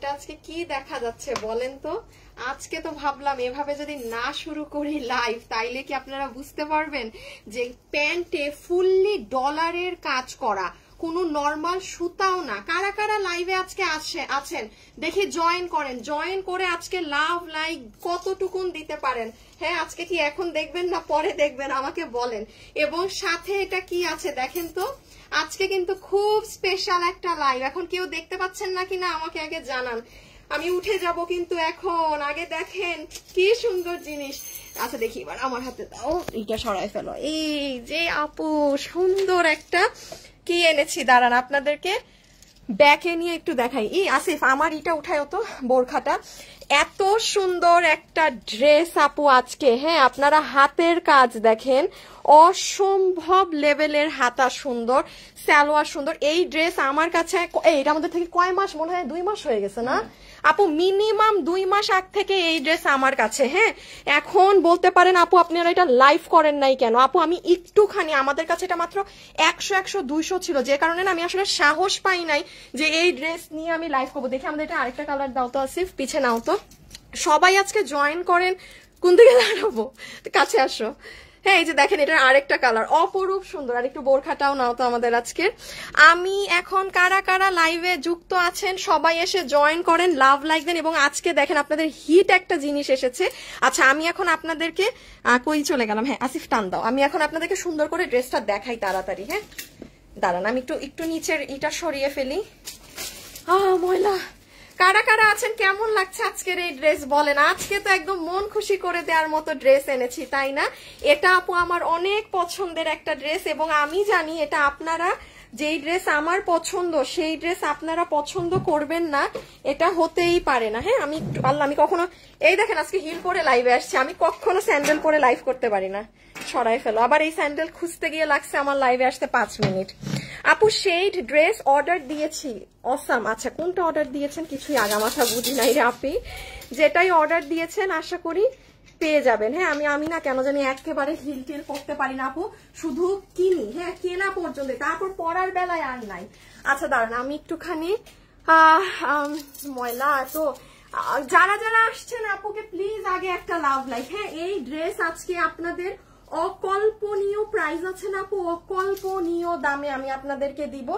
এটা আজকে কি দেখা যাচ্ছে বলেন তো? আজকে তো ভাবলাম এভাবে যদি না শুরু করি লাইভ তাইলে কি আপনারা বুঝতে পারবেন যে প্যান্টে ফুললি ডলারের কাজ করা, কোনো নর্মাল সুতাও না। কারা কারা লাইভে আজকে আসে, আছেন? দেখি জয়েন করেন। জয়েন করে আজকে লাভ লাইক কতটুকুন দিতে পারেন? হ্যাঁ আজকে কি এখন দেখবেন না পরে দেখবেন? আমাকে বলেন। এবং সাথে এটা কি আছে দেখেন তো? আজকে কিন্তু খুব স্পেশাল একটা লাইভ এখন কেউ দেখতে পাচ্ছেন না কিনা আমাকে আগে জানান। আমি উঠে যাব কিন্তু এখন। আগে দেখেন কি সুন্দর জিনিস। আচ্ছা দেখি এবার আমার হাতে দাও। এইটা সরাই ফেলো। এই যে আপু, সুন্দর একটা কি এনেছি? দাঁড়ান, আপনাদেরকে ব্যাকে নিয়ে একটু দেখাই। ই, আসিফ, আমার ইটা উঠায় তো বোরখাটা। এত সুন্দর একটা ড্রেস আপু আজকে। হ্যাঁ আপনারা হাতের কাজ দেখেন। অসম্ভব লেভেলের হাতা সুন্দর, সালোয়ার সুন্দর। এই ড্রেস আমার কাছে এইটা আমাদের থেকে কয় মাস? মনে হয় দুই মাস হয়ে গেছে না? আপু মিনিমাম দুই মাস আগ থেকে এই ড্রেস আমার কাছে হ্যাঁ? এখন বলতে পারেন, আপু, আপনারা এটা লাইভ করেন নাই কেন? আপু, আমি একটুখানি, আমাদের কাছে এটা মাত্র একশো একশো, দুইশো ছিল। যে কারণে আমি আসলে সাহস পাই নাই যে এই ড্রেস নিয়ে আমি লাইভ করব দেখি আমাদের এটা আরেকটা কালার দাও তো, আসিফ, পিছে নাও তো। সবাই আজকে জয়েন করেন, কোন দিকে দাঁড়াবো? কাছে আসো। হ্যাঁ এই যে দেখেন, এটার আরেকটা কালার অপরূপ সুন্দর। আর একটু বোরখাটাও নাও তো আমাদের আজকে আমি এখন কারা কারা লাইভে যুক্ত আছেন, সবাই এসে জয়েন করেন লাভ লাইক দেন, এবং আজকে দেখেন আপনাদের হিট একটা জিনিস এসেছে। আচ্ছা আমি এখন আপনাদেরকে কই চলে গেলাম? হ্যাঁ আসিফ, টান দাও। আমি এখন আপনাদেরকে সুন্দর করে ড্রেসটা দেখাই তাড়াতাড়ি হ্যাঁ? দাঁড়ান, আমি একটু একটু নিচের ইটা সরিয়ে ফেলি। আহ, ময়লা। কারা কারা আছেন? কেমন লাগছে আজকের এই ড্রেস বলেন? আজকে তো একদম মন খুশি করে দেওয়ার মতো ড্রেস এনেছি, তাই না? এটা আপু আমার অনেক পছন্দের একটা ড্রেস এবং আমি জানি এটা আপনারা যেই ড্রেস আমার পছন্দ, সেই ড্রেস আপনারা পছন্দ করবেন না, এটা হতেই পারে না। হ্যাঁ আমি আল্লাহ আমি কখনো এই দেখেন, আজকে হিল পরে লাইভে আসছি। আমি কখনো স্যান্ডেল পরে লাইভ করতে পারি না। ছড়াই ফেলো। আবার এই স্যান্ডেল খুঁজতে গিয়ে লাগছে আমার লাইভে আসতে পাঁচ মিনিট। আপু শেড ড্রেস অর্ডার দিয়েছি। অসাম আচ্ছা কোনটা অর্ডার দিয়েছেন? কিছুই আগামাথা বুঝি নাই আপনি যেটাই অর্ডার দিয়েছেন, আশা করি পেয়ে যাবেন। হ্যাঁ আমি আমি না কেন জানি একেবারে হিল টিল করতে পারি না আপু। শুধু কিনি। হ্যাঁ কেনা পর্যন্ত। তারপর পড়ার বেলায় আর নাই। আচ্ছা দাঁড়ান। আমি একটুখানি ময়লা তো যারা যারা আসছেন আপুকে প্লিজ আগে একটা লাভ লাইক হ্যাঁ এই ড্রেস আজকে আপনাদের অকল্পনীয় প্রাইস আছে না অকল্পনীয় দামে আমি আপনাদেরকে দিব,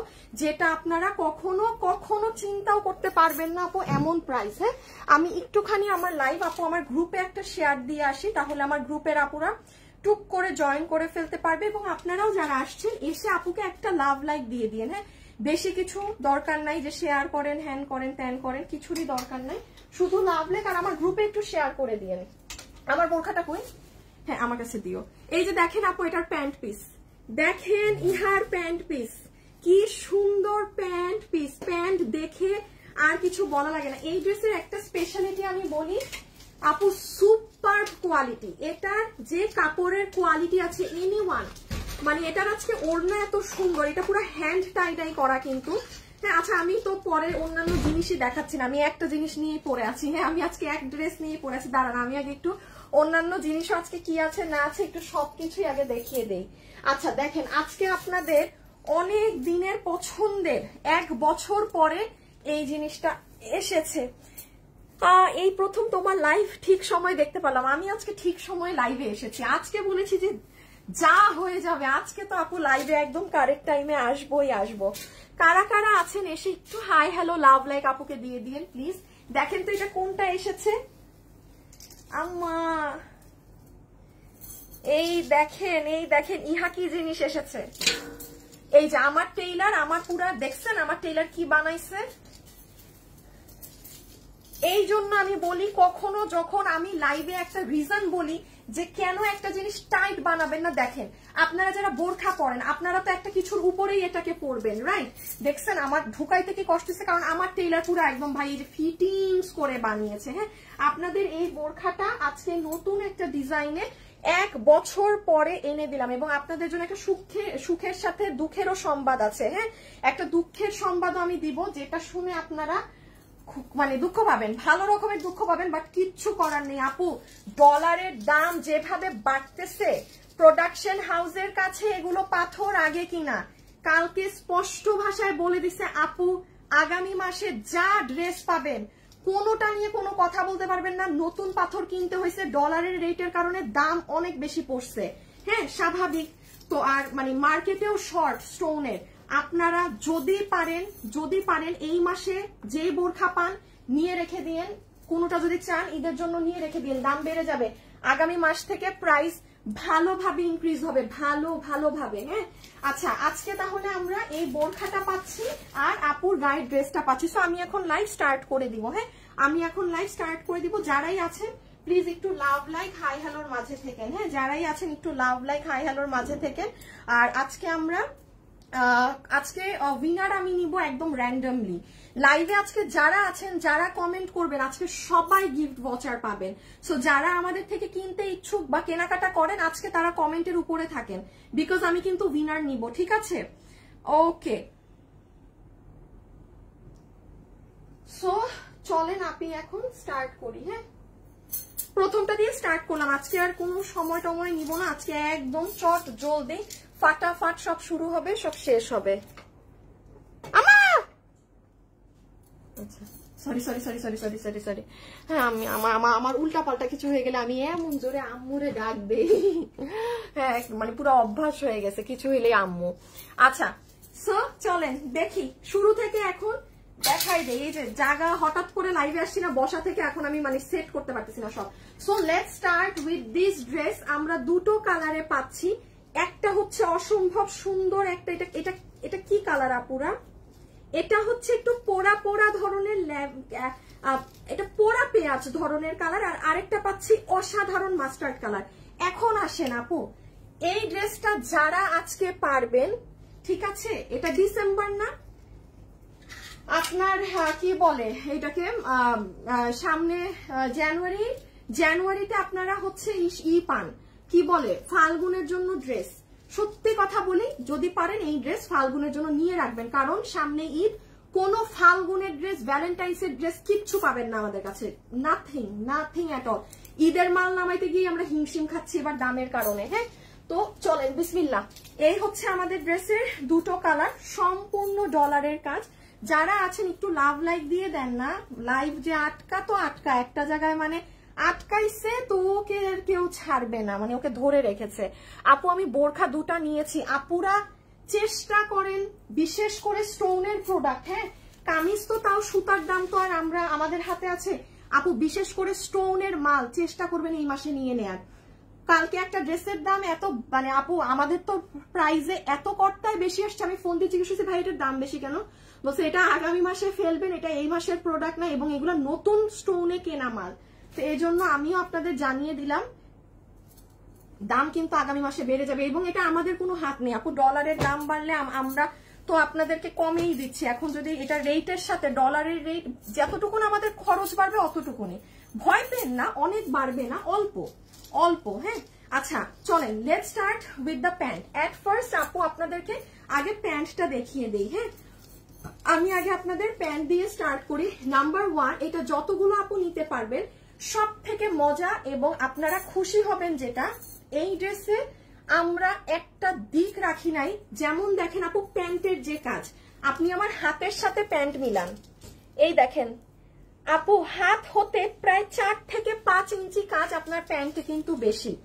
যেটা আপনারা কখনো কখনো চিন্তাও করতে পারবেন না আপু, এমন প্রাইস হ্যাঁ? আমি একটুখানি আমার লাইভ আপু, আমার গ্রুপে একটা শেয়ার দিয়ে আসি, তাহলে আমার গ্রুপের আপুরা টুক করে জয়েন করে ফেলতে পারবে এবং আপনারাও যারা আসছেন, এসে আপুকে একটা লাভ লাইক দিয়ে দিয়ে হ্যাঁ? বেশি কিছু দরকার নাই যে শেয়ার করেন হ্যান করেন ত্যান করেন, কিছুরই দরকার নাই। শুধু লাভ লাইক আর আমার গ্রুপে একটু শেয়ার করে দিয়ে আমার বোরখাটা কই? হ্যাঁ আমার কাছে দিও। এই যে দেখেন আপু, এটার প্যান্ট পিস দেখেন ইহার প্যান্ট পিস কি সুন্দর প্যান্ট পিস প্যান্ট দেখে আর কিছু বলা লাগে না। এই ড্রেসের একটা স্পেশালিটি আমি বলি, আপু সুপার কোয়ালিটি এটার যে কাপড়ের কোয়ালিটি আছে এনি ওয়ান মানে এটার আজকে ওড়না এত সুন্দর, এটা পুরো হ্যান্ড টাই টাই করা কিন্তু। হ্যাঁ আচ্ছা আমি তো পরে অন্যান্য জিনিসই দেখাচ্ছি না। আমি একটা জিনিস নিয়ে পরে আছি। হ্যাঁ আমি আজকে এক ড্রেস নিয়ে পরে আছি। দাঁড়ান, আমি আগে একটু অন্যান্য জিনিসও আজকে কি আছে, না আছে, একটু সবকিছুই আগে দেখিয়ে দেই। আচ্ছা দেখেন, আজকে আপনাদের অনেক দিনের পছন্দের, এক বছর পরে এই জিনিসটা এসেছে। এই প্রথম তোমার লাইভ ঠিক সময় দেখতে পেলাম। আমি আজকে ঠিক সময় লাইভে এসেছি। আজকে বলেছি যে যা হয়ে যাবে, আজকে তো আপু লাইভে একদম কারেক্ট টাইমে আসবোই আসব। কারা কারা আছেন, এসে একটু হাই হ্যালো লাভ লাইক আপুকে দিয়ে দিন প্লিজ দেখেন তো এটা কোনটা এসেছে? আম্মা, এই দেখেন এই দেখেন, ইহা কি জিনিস এসেছে? এই যে আমার টেইলার, আমার পুরা, দেখছেন আমার টেইলার কি বানাইছে? এই জন্য আমি বলি, কখনো যখন আমি লাইভে একটা রিজন বলি যে কেন একটা জিনিস টাইট বানাবেন না, দেখেন আপনারা যারা বোরখা পরেন, আপনারা তো একটা কিছুর উপরেই এটাকে পরবেন রাইট দেখছেন, আমার ঢুকাইতে কি কষ্ট হচ্ছে, কারণ আমার টেইলার পুরো একদম ভাই এই যে ফিটিংস করে বানিয়েছে হ্যাঁ? আপনাদের এই বোরখাটা আজকে নতুন একটা ডিজাইনে এক বছর পরে এনে দিলাম এবং আপনাদের জন্য একটা সুখে, সুখের সাথে দুঃখেরও সংবাদ আছে হ্যাঁ? একটা দুঃখের সংবাদও আমি দিব, যেটা শুনে আপনারা মানে দুঃখ পাবেন, ভালো রকমের দুঃখ পাবেন বাট কিচ্ছু করার নেই। আপু ডলারের দাম যেভাবে বাড়তেছে প্রোডাকশন হাউসের কাছে এগুলো পাথর আগে কিনা? কালকে স্পষ্ট ভাষায় বলে দিছে আপু, আগামী মাসে যা ড্রেস পাবেন, কোনোটা নিয়ে কোনো কথা বলতে পারবেন না। নতুন পাথর কিনতে হয়েছে ডলারের রেটের কারণে দাম অনেক বেশি পড়ছে। হ্যাঁ স্বাভাবিক। তো আর মানে মার্কেটেও শর্ট স্টোনের আপনারা যদি পারেন যদি পারেন, এই মাসে যে বোরখা পান, নিয়ে রেখে দিয়েন। কোনোটা যদি চান, ঈদের জন্য নিয়ে রেখে দিন দাম বেড়ে যাবে। আগামী মাস থেকে প্রাইস ভালোভাবে ইনক্রিজ হবে, ভালো, ভালোভাবে হ্যাঁ? আচ্ছা আজকে তাহলে আমরা এই বোরখাটা পাচ্ছি আর আপুর গায়ের ড্রেসটা পাচ্ছি। সো আমি এখন লাইভ স্টার্ট করে দিব হ্যাঁ? আমি এখন লাইভ স্টার্ট করে দিব। যারাই আছেন প্লিজ একটু লাভ লাইক হাই হ্যালোর মাঝে থেকে হ্যাঁ? যারাই আছেন, একটু লাভ লাইক হাই হ্যালোর মাঝে থেকে আর আজকে আমরা আজকে উইনার আমি নিব একদম র্যান্ডমলি লাইভে আজকে যারা আছেন, যারা কমেন্ট করবেন, আজকে সবাই গিফট ভচার পাবেন। সো যারা আমাদের থেকে কিনতে ইচ্ছুক বা কেনাকাটা করেন, আজকে তারা কমেন্টের উপরে থাকেন। বিকজ আমি কিন্তু উইনার নিব, ঠিক আছে? ওকে সো চলেন আপনি এখন স্টার্ট করি হ্যাঁ? প্রথমটা দিয়ে স্টার্ট করলাম। আজকে আর কোনো সময় টময় নিব না। আজকে একদম চট জলদি, ফাটাফাট সব শুরু হবে, সব শেষ হবে। আমার আচ্ছা। Sorry sorry sorry sorry sorry sorry sorry হ্যাঁ আমি আমার আমার উল্টা পাল্টা কিছু হয়ে গেলে আমি এমন জোরে আম্মুরে হ্যাঁ মানে অভ্যাস হয়ে গেছে, কিছু আম্মু। আচ্ছা দেখি। শুরু থেকে এখন দেখাই দেই। এই যে হঠাৎ করে লাইভে আসছি না, বসা থেকে এখন আমি মানে সেট করতে পারতেছি না সব। So let start with this dress আমরা দুটো কালারে পাচ্ছি। একটা হচ্ছে অসম্ভব সুন্দর, একটা এটা এটা এটা কি কালার আপুরা? এটা হচ্ছে একটু পোড়া পোড়া ধরনের এটা পোড়া পেঁয়াজ ধরনের কালার আর আরেকটা পাচ্ছি অসাধারণ মাস্টার্ড কালার। এখন আসেন আপু, এই ড্রেসটা যারা আজকে পারবেন, ঠিক আছে? এটা ডিসেম্বর না? আপনার কি বলে এটাকে? সামনে জানুয়ারি, জানুয়ারিতে আপনারা হচ্ছে ই পান। কি বলে? ফাল্গুনের জন্য ড্রেস। সত্যি কথা বলি, যদি পারেন এই ড্রেস ফাল্গুনের জন্য নিয়ে রাখবেন। কারণ সামনে ঈদ, কোন ফাল্গুনের ড্রেস ভ্যালেন্টাইন্স এর ড্রেস কিচ্ছু পাবেন না আমাদের কাছে। নাথিং নাথিং এট অল ঈদের মাল নামাইতে গিয়ে আমরা হিমশিম খাচ্ছি এবার দামের কারণে হ্যাঁ? তো চলেন বিসমিল্লা এই হচ্ছে আমাদের ড্রেসের দুটো কালার সম্পূর্ণ ডলারের কাজ। যারা আছেন, একটু লাভ লাইক দিয়ে দেন না। লাইভ যে আটকা তো আটকা, একটা জায়গায় মানে আটকাইছে, তো ওকে কেউ ছাড়বে না মানে ওকে ধরে রেখেছে। আপু, আমি বোরখা দুটা নিয়েছি। আপুরা চেষ্টা করেন, বিশেষ করে স্টোনের প্রোডাক্ট হ্যাঁ? কামিজ তো তাও সুতার দাম তো আর আমরা, আমাদের হাতে আছে। আপু, বিশেষ করে স্টোনের মাল, চেষ্টা করবেন এই মাসে নিয়ে নেয়ার। কালকে একটা ড্রেসের দাম এত মানে আপু, আমাদের তো প্রাইজে এত কর্তায় বেশি আসছে, আমি ফোন দিয়ে জিজ্ঞেস ভাই, এটার দাম বেশি কেন? বলছে, এটা আগামী মাসে ফেলবেন, এটা এই মাসের প্রোডাক্ট না, এবং এগুলো নতুন স্টোনে কেনা মাল। তো এই জন্য আমিও আপনাদের জানিয়ে দিলাম। দাম কিন্তু আগামী মাসে বেড়ে যাবে এবং এটা আমাদের কোনো হাত নেই। আপু ডলারের দাম বাড়লে আমরা তো আপনাদেরকে কমেই দিচ্ছি। এখন যদি এটা রেটের সাথে ডলারের রেট যতটুকুন আমাদের খরচ বাড়বে অতটুকুনি। ভয় পেন না, অনেক বাড়বে না, অল্প অল্প হ্যাঁ? আচ্ছা চলেন let start with the pant at first আপু, আপনাদেরকে আগে প্যান্টটা দেখিয়ে দিই হ্যাঁ? আমি আগে আপনাদের প্যান্ট দিয়ে স্টার্ট করি। নাম্বার ওয়ান এটা যতগুলো আপু নিতে পারবেন সব থেকে মজা এবং আপনারা খুশি হবেন যেটা, এই ড্রেসে আমরা একটা দিক রাখি নাই। যেমন দেখেন আপু, প্যান্টের যে কাজ। আপনি আমার হাতের সাথে প্যান্ট মিলান। এই দেখেন, আপু, হাত হতে প্রায় চার থেকে পাঁচ ইঞ্চি কাজ আপনার প্যান্টে কিন্তু বেশি।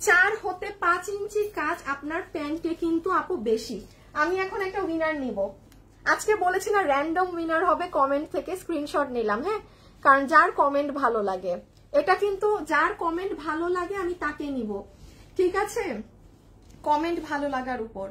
চার হতে পাঁচ ইঞ্চি কাজ আপনার প্যান্টে কিন্তু আপু বেশি। আমি এখন একটা উইনার নিব। আজকে বলেছি না র্যান্ডম উইনার হবে কমেন্ট থেকে স্ক্রিনশট নিলাম হ্যাঁ? কারণ যার কমেন্ট ভালো লাগে। এটা কিন্তু যার কমেন্ট ভালো লাগে, আমি তাকে নিব। ঠিক আছে? কমেন্ট ভালো লাগার উপর।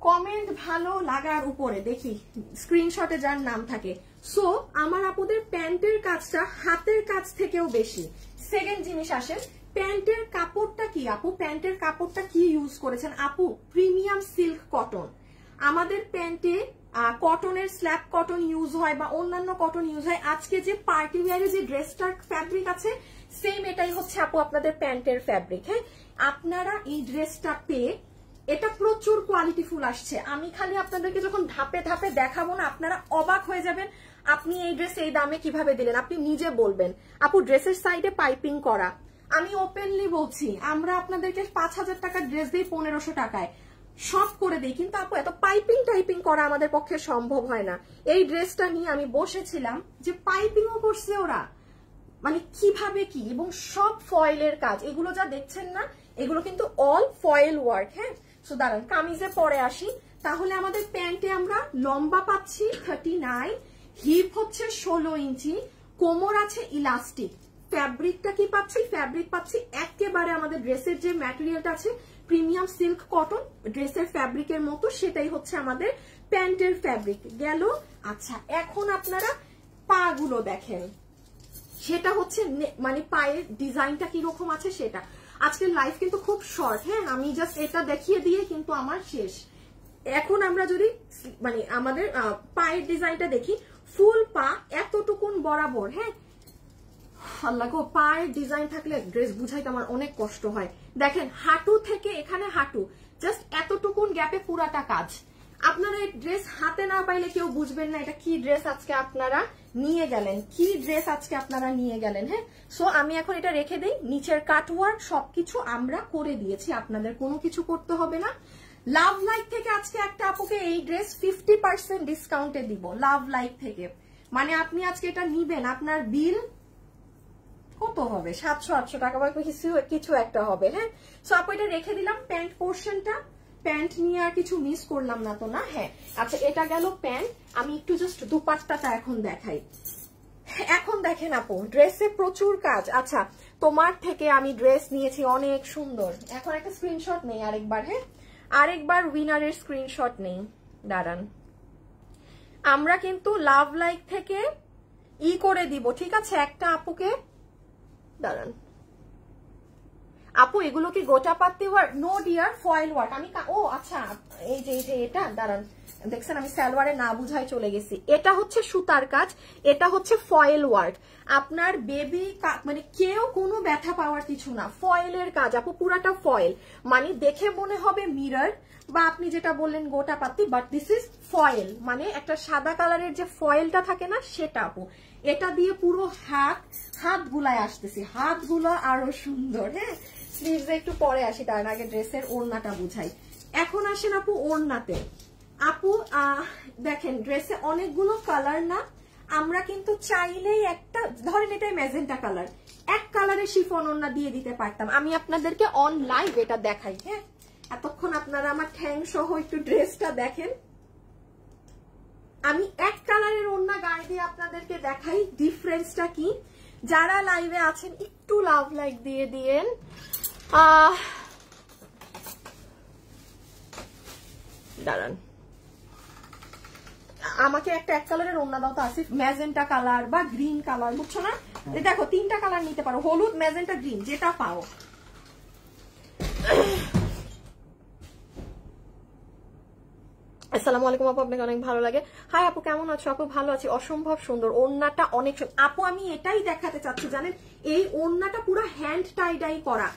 কমেন্ট ভালো লাগার উপরে, দেখি স্ক্রিনশটে যার নাম থাকে। সো আমার আপুদের প্যান্টের কাজটা হাতের কাজ থেকেও বেশি। সেকেন্ড জিনিস আসেন প্যান্টের কাপড়টা কি আপু? প্যান্টের কাপড়টা কি ইউজ করেছেন? আপু প্রিমিয়াম সিল্ক কটন আমাদের প্যান্টে কটনের স্ল্যাব কটন ইউজ হয় বা অন্যান্য কটন ইউজ হয়। আজকে যে পার্টি ওয়ারে যে ড্রেসটার ফ্যাব্রিক আছে সেম এটাই হচ্ছে আপু আপনাদের প্যান্টের ফ্যাব্রিক হ্যাঁ? আপনারা এই ড্রেসটা পেয়ে এটা প্রচুর কোয়ালিটি ফুল আসছে। আমি খালি আপনাদেরকে যখন ধাপে ধাপে দেখাবো না, আপনারা অবাক হয়ে যাবেন আপনি এই ড্রেস এই দামে কীভাবে দিলেন। আপনি নিজে বলবেন, আপু ড্রেসের সাইডে পাইপিং করা। আমি ওপেনলি বলছি, আমরা আপনাদেরকে পাঁচ হাজার টাকার ড্রেস দিই পনেরোশো টাকায়। সব করে দিই। কিন্তু আপু, এত পাইপিং টাইপিং করা আমাদের পক্ষে সম্ভব হয় না। এই ড্রেসটা নিয়ে আমি বসেছিলাম যে পাইপিংও করছে ওরা। মানে কীভাবে কি? এবং সব ফয়েলের কাজ। এগুলো যা দেখছেন না, এগুলো কিন্তু অল ফয়েল ওয়ার্ক হ্যাঁ? সো দাঁড়ান, কামিজে পরে আসি। তাহলে আমাদের প্যান্টে আমরা লম্বা পাচ্ছি থার্টি নাইন হিপ হচ্ছে ষোলো ইঞ্চি। কোমর আছে ইলাস্টিক ফ্যাব্রিকটা কি পাচ্ছি? ফ্যাব্রিক পাচ্ছি একেবারে আমাদের ড্রেসের যে ম্যাটেরিয়ালটা আছে প্রিমিয়াম সিল্ক কটন, ড্রেসের ফ্যাব্রিকের মতো, সেটাই হচ্ছে আমাদের প্যান্টের ফ্যাব্রিক। গেল? আচ্ছা এখন আপনারা পা গুলো দেখেন। সেটা হচ্ছে মানে পায়ের ডিজাইনটা কীরকম আছে সেটা। আজকের লাইফ কিন্তু খুব শর্ট হ্যাঁ? আমি জাস্ট এটা দেখিয়ে দিয়ে কিন্তু আমার শেষ। এখন আমরা যদি মানে আমাদের পায়ের ডিজাইনটা দেখি, ফুল পা এতটুকুন বরাবর হ্যাঁ? আল্লাহ গো পায়ের ডিজাইন থাকলে ড্রেস বুঝাইতে আমার অনেক কষ্ট হয়। দেখেন, হাঁটু থেকে এখানে হাঁটু। জাস্ট এতটুকুন গ্যাপে পুরাটা কাজ। আপনারা এই ড্রেস হাতে না পাইলে কেউ বুঝবেন না এটা কি ড্রেস আজকে আপনারা নিয়ে গেলেন। কি ড্রেস আজকে আপনারা নিয়ে গেলেন হ্যাঁ? সো আমি এখন এটা রেখে দিই। নিচের কাটওয়ার্ক সবকিছু আমরা করে দিয়েছি। আপনাদের কোনো কিছু করতে হবে না। লাভ লাইক থেকে আজকে একটা আপুকে এই ড্রেস ফিফটি পার্সেন্ট ডিসকাউন্টে দিব। লাভ লাইক থেকে। মানে আপনি আজকে এটা নিবেন। আপনার বিল কত হবে? সাতশো, আটশো টাকা বা কিছু কিছু একটা হবে হ্যাঁ? সো আপু এটা রেখে দিলাম প্যান্ট পোর্শনটা প্যান্ট নিয়ে আর কিছু মিস করলাম না তো না হ্যাঁ? আচ্ছা এটা গেল প্যান্ট আমি একটু জাস্ট দুপাট্টাটা এখন দেখাই। এখন দেখেন আপু ড্রেসে প্রচুর কাজ। আচ্ছা তোমার থেকে আমি ড্রেস নিয়েছি অনেক সুন্দর। এখন একটা স্ক্রিনশট নেই আরেকবার হ্যাঁ? আরেকবার উইনারের স্ক্রিনশট নেই। দাঁড়ান। আমরা কিন্তু লাভ লাইক থেকে ই করে দিব, ঠিক আছে? একটা আপুকে দাঁড়ান। আপু, এগুলো কি গোটা পাত্তি work no dear foil work আমি ও আচ্ছা এই যে এই যে, এটা, দাঁড়ান। দেখছেন, আমি সালোয়ারে না বুঝাই চলে গেছি। এটা হচ্ছে সুতার কাজ, এটা হচ্ছে ফয়েল ওয়ার্ক আপনার বেবি মানে কেউ কোনো ব্যথা পাওয়ার কিছু না। ফয়েলের কাজ, আপু, পুরাটা ফয়েল মানে দেখে মনে হবে মিরর বা আপনি যেটা বললেন গোটা পাতি বাট দিস ইজ ফয়েল মানে একটা সাদা কালারের যে ফয়েলটা থাকে না, সেটা, আপু। এটা দিয়ে পুরো হাত হাত গুলায় আসতেছি। হাতগুলো আরও সুন্দর হ্যাঁ? স্লিভসে একটু পরে আসি, তার আগে ড্রেসের ওড়নাটা বুঝাই। এখন আসেন, আপু, ওড়নাতে। আপু দেখেন ড্রেসে অনেকগুলো কালার না। আমরা কিন্তু চাইলেই একটা, ধরেন এটাই ম্যাজেন্টা কালার এক কালারের শিফন ওড়না দিয়ে দিতে পারতাম। আমি আপনাদেরকে অন লাইভ এটা দেখাই হ্যাঁ? এতক্ষণ আপনারা আমার ঠ্যাং সহ একটু ড্রেসটা দেখেন। আমি এক কালারের ওড়না গায়ে দিয়ে আপনাদেরকে দেখাই ডিফারেন্সটা কি? যারা লাইভে আছেন, একটু লাভ লাইক দিয়ে দিয়েন। দাঁড়ান। আমাকে একটা এক কালারের ওড়না দাও তো আসিফ। ম্যাজেন্টা কালার বা গ্রিন কালার বুঝছ না? দেখো তিনটা কালার নিতে পারো হলুদ ম্যাজেন্টা গ্রিন যেটা পাও। আসসালামু আলাইকুম আপু আপনাকে অনেক ভালো লাগে। হাই আপু কেমন আছো? আপু ভালো আছি। অসম্ভব সুন্দর। ওড়নাটা অনেক আপু আমি এটাই দেখাতে চাচ্ছি জানেন? এই ওড়নাটা পুরো হ্যান্ড টাইডাই করা।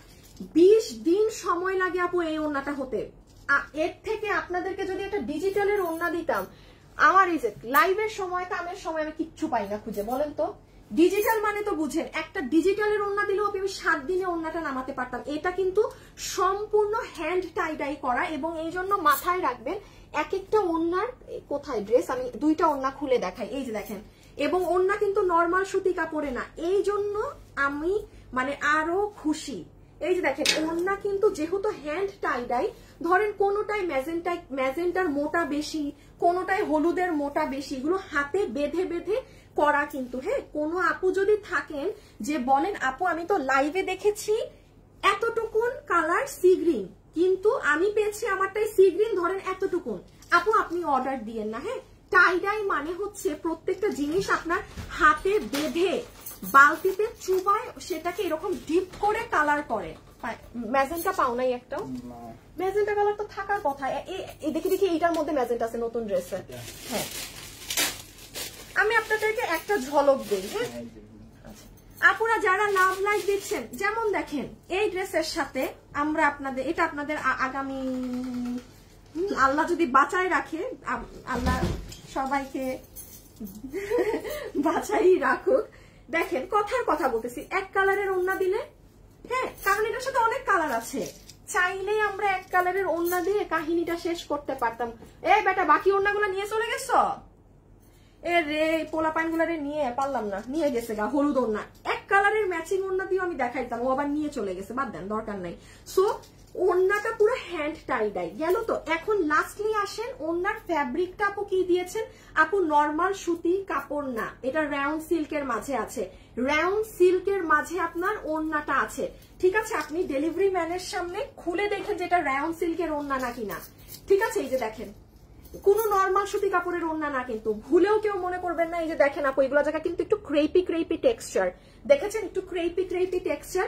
বিশ দিন সময় লাগে আপু এই ওড়নাটা হতে। এর থেকে আপনাদেরকে যদি একটা ডিজিটালের ওড়না দিতাম আমার এই যে লাইভের সময়, কামের সময় আমি কিচ্ছু পাই না খুঁজে, বলেন তো? ডিজিটাল মানে তো বুঝেন, একটা ডিজিটালের ওড়না দিলেও আমি সাত দিনে ওড়নাটা নামাতে পারতাম। এটা কিন্তু সম্পূর্ণ হ্যান্ড টাই টাইডাই করা এবং এই জন্য মাথায় রাখবেন এক একটা ওড়নার কোথায় ড্রেস আমি দুইটা ওড়না খুলে দেখাই, এই যে দেখেন। এবং ওড়না কিন্তু নর্মাল সুতি কাপড়ে না, এই জন্য আমি মানে আরও খুশি। এই যে দেখেন, ওড়না কিন্তু যেহেতু হ্যান্ড টাই টাইডাই ধরেন কোনোটাই ম্যাজেন্টাই ম্যাজেন্টার মোটা বেশি কোনোটাই হলুদের মোটা বেশি, এগুলো হাতে বেঁধে বেঁধে করা কিন্তু হ্যাঁ? কোনো আপু যদি থাকেন যে বলেন, আপু, আমি তো লাইভে দেখেছি এতটুকুন কালার সি গ্রিন কিন্তু আমি পেয়েছি আমারটাই সি গ্রিন ধরেন এতটুকুন। আপু, আপনি অর্ডার দিয়েন না হ্যাঁ? টাইডাই মানে হচ্ছে প্রত্যেকটা জিনিস আপনার হাতে বেঁধে বালতিতে চুবায় সেটাকে এরকম ডিপ করে কালার করে। ম্যাজেন্টা পাও নাই একটা ম্যাজেন্টা কালার তো থাকার কথা। দেখি দেখি এইটার মধ্যে ম্যাজেন্টা আছে নতুন ড্রেসে হ্যাঁ। আমি আপনাদেরকে একটা ঝলক দিই হ্যাঁ? আপুরা যারা লাভ লাইক দিচ্ছেন যেমন দেখেন এই ড্রেসের সাথে আমরা আপনাদের এটা আপনাদের আগামী আল্লাহ যদি বাঁচায় রাখে আল্লাহ সবাইকে বাঁচাই রাখুক। দেখেন কথার কথা বলতেছি এক কালারের ওন্না দিলে হ্যাঁ কারণ এটার সাথে অনেক কালার আছে। চাইলেই আমরা এক কালারের ওন্না দিয়ে কাহিনীটা শেষ করতে পারতাম। এই বেটা, বাকি ওন্নাগুলো নিয়ে চলে গেছো? এ রে পোলা পাইনগুলারে নিয়ে, পারলাম না, নিয়ে গেছে গা, হলুদ ওন্না এক কালারের ম্যাচিং ওন্না দিয়ে আমি দেখাইতাম, ও আবার নিয়ে চলে গেছে, বাদ দেন, দরকার নাই। সো ওন্নাটা পুরো হ্যান্ড টাই ডাই গেল তো? এখন লাস্টলি আসেন ওন্নার ফ্যাব্রিকটা আপু কি দিয়েছেন? আপু নর্মাল সুতি কাপড় না, এটা রাউন্ড সিল্কের মাঝে আছে। রাউন্ড সিল্কের মাঝে আপনার ওন্নাটা আছে। ঠিক আছে, আপনি ডেলিভারি ম্যানের সামনে খুলে দেখেন যেটা রাউন্ড সিল্কের ওন্না না ঠিক আছে, এই যে দেখেন, কোন নর্মাল সুতি কাপড়ের ওন্না না কিন্তু। ভুলেও কেউ মনে করবেন না, এই যে দেখেন আপু, এগুলো জায়গা কিন্তু একটু ক্রেপি ক্রেপি টেক্সচার দেখেছেন, একটু ক্রেপি ক্রেপি টেক্সচার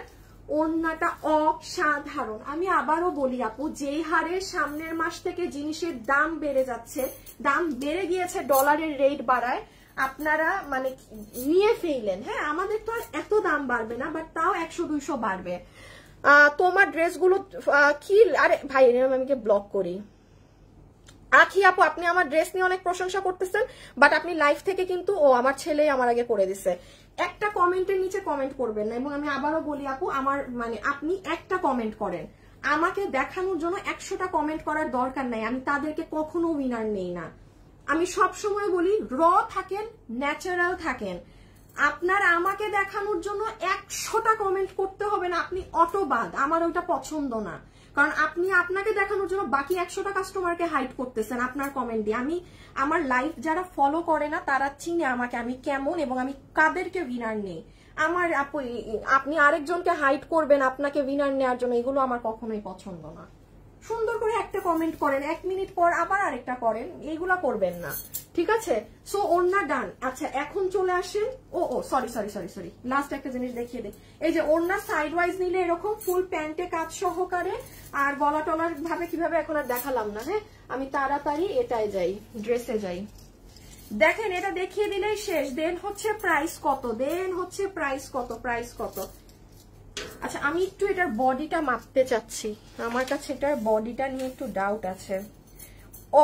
ওন্নাটা অসাধারণ। আমি আবারও বলি আপু যেই হারে সামনের মাস থেকে জিনিসের দাম বেড়ে যাচ্ছে, দাম বেড়ে গিয়েছে ডলারের রেট বাড়ায় আপনারা মানে নিয়ে ফেললেন। হ্যাঁ আমাদের তো আর এত দাম বাড়বে না বাট তাও একশো, দুইশো বাড়বে। তোমার ড্রেসগুলো কি, আরে, ভাই এরকম আমি ব্লক করি। আখি আপু, আপনি আমার ড্রেস নিয়ে অনেক প্রশংসা করতেছেন বাট আপনি লাইফ থেকে কিন্তু, ও, আমার ছেলে আমার আগে করে দিছে। একটা কমেন্টের নিচে কমেন্ট করবেন না, এবং আমি আবারও বলি, আপু, আমার মানে আপনি একটা কমেন্ট করেন। আমাকে দেখানোর জন্য একশোটা কমেন্ট করার দরকার নাই, আমি তাদেরকে কখনো উইনার নেই না। আমি সব সময় বলি র থাকেন ন্যাচারাল থাকেন। আপনার আমাকে দেখানোর জন্য একশোটা কমেন্ট করতে হবে না, আপনি অটোবাদ আমার ওইটা পছন্দ না। কারণ আপনি আপনাকে দেখানোর জন্য বাকি একশোটা কাস্টমারকে হাইট করতেছেন আপনার কমেন্ট দিয়ে। আমি, আমার লাইফ যারা ফলো করে না, তারা চিনে আমাকে, আমি কেমন এবং আমি কাদেরকে উইনার নেই। আমার আপনি আরেকজনকে হাইট করবেন, আপনাকে উইনার নেওয়ার জন্য, এগুলো আমার কখনোই পছন্দ না। সুন্দর করে একটা কমেন্ট করেন, এক মিনিট পর আবার আরেকটা করেন এইগুলা করবেন না। ঠিক আছে? সো ওড়না ডান আচ্ছা এখন চলে আসেন। ও ও sorry sorry sorry sorry last একটা জিনিস দেখিয়ে দিই। এই যে ওড়না সাইড ওয়াইজ নিলে এরকম ফুল প্যান্টে কাজ সহকারে, আর গলা টলার ভাবে কীভাবে এখন আর দেখালাম না হ্যাঁ? আমি তাড়াতাড়ি এটাই যাই ড্রেসে যাই। দেখেন, এটা দেখিয়ে দিলেই শেষ। দেন হচ্ছে প্রাইস কত? দেন হচ্ছে প্রাইস কত? প্রাইস কত? আচ্ছা আমি একটু এটার বডিটা মাপতে চাচ্ছি। আমার কাছে এটার বডিটা নিয়ে একটু ডাউট আছে।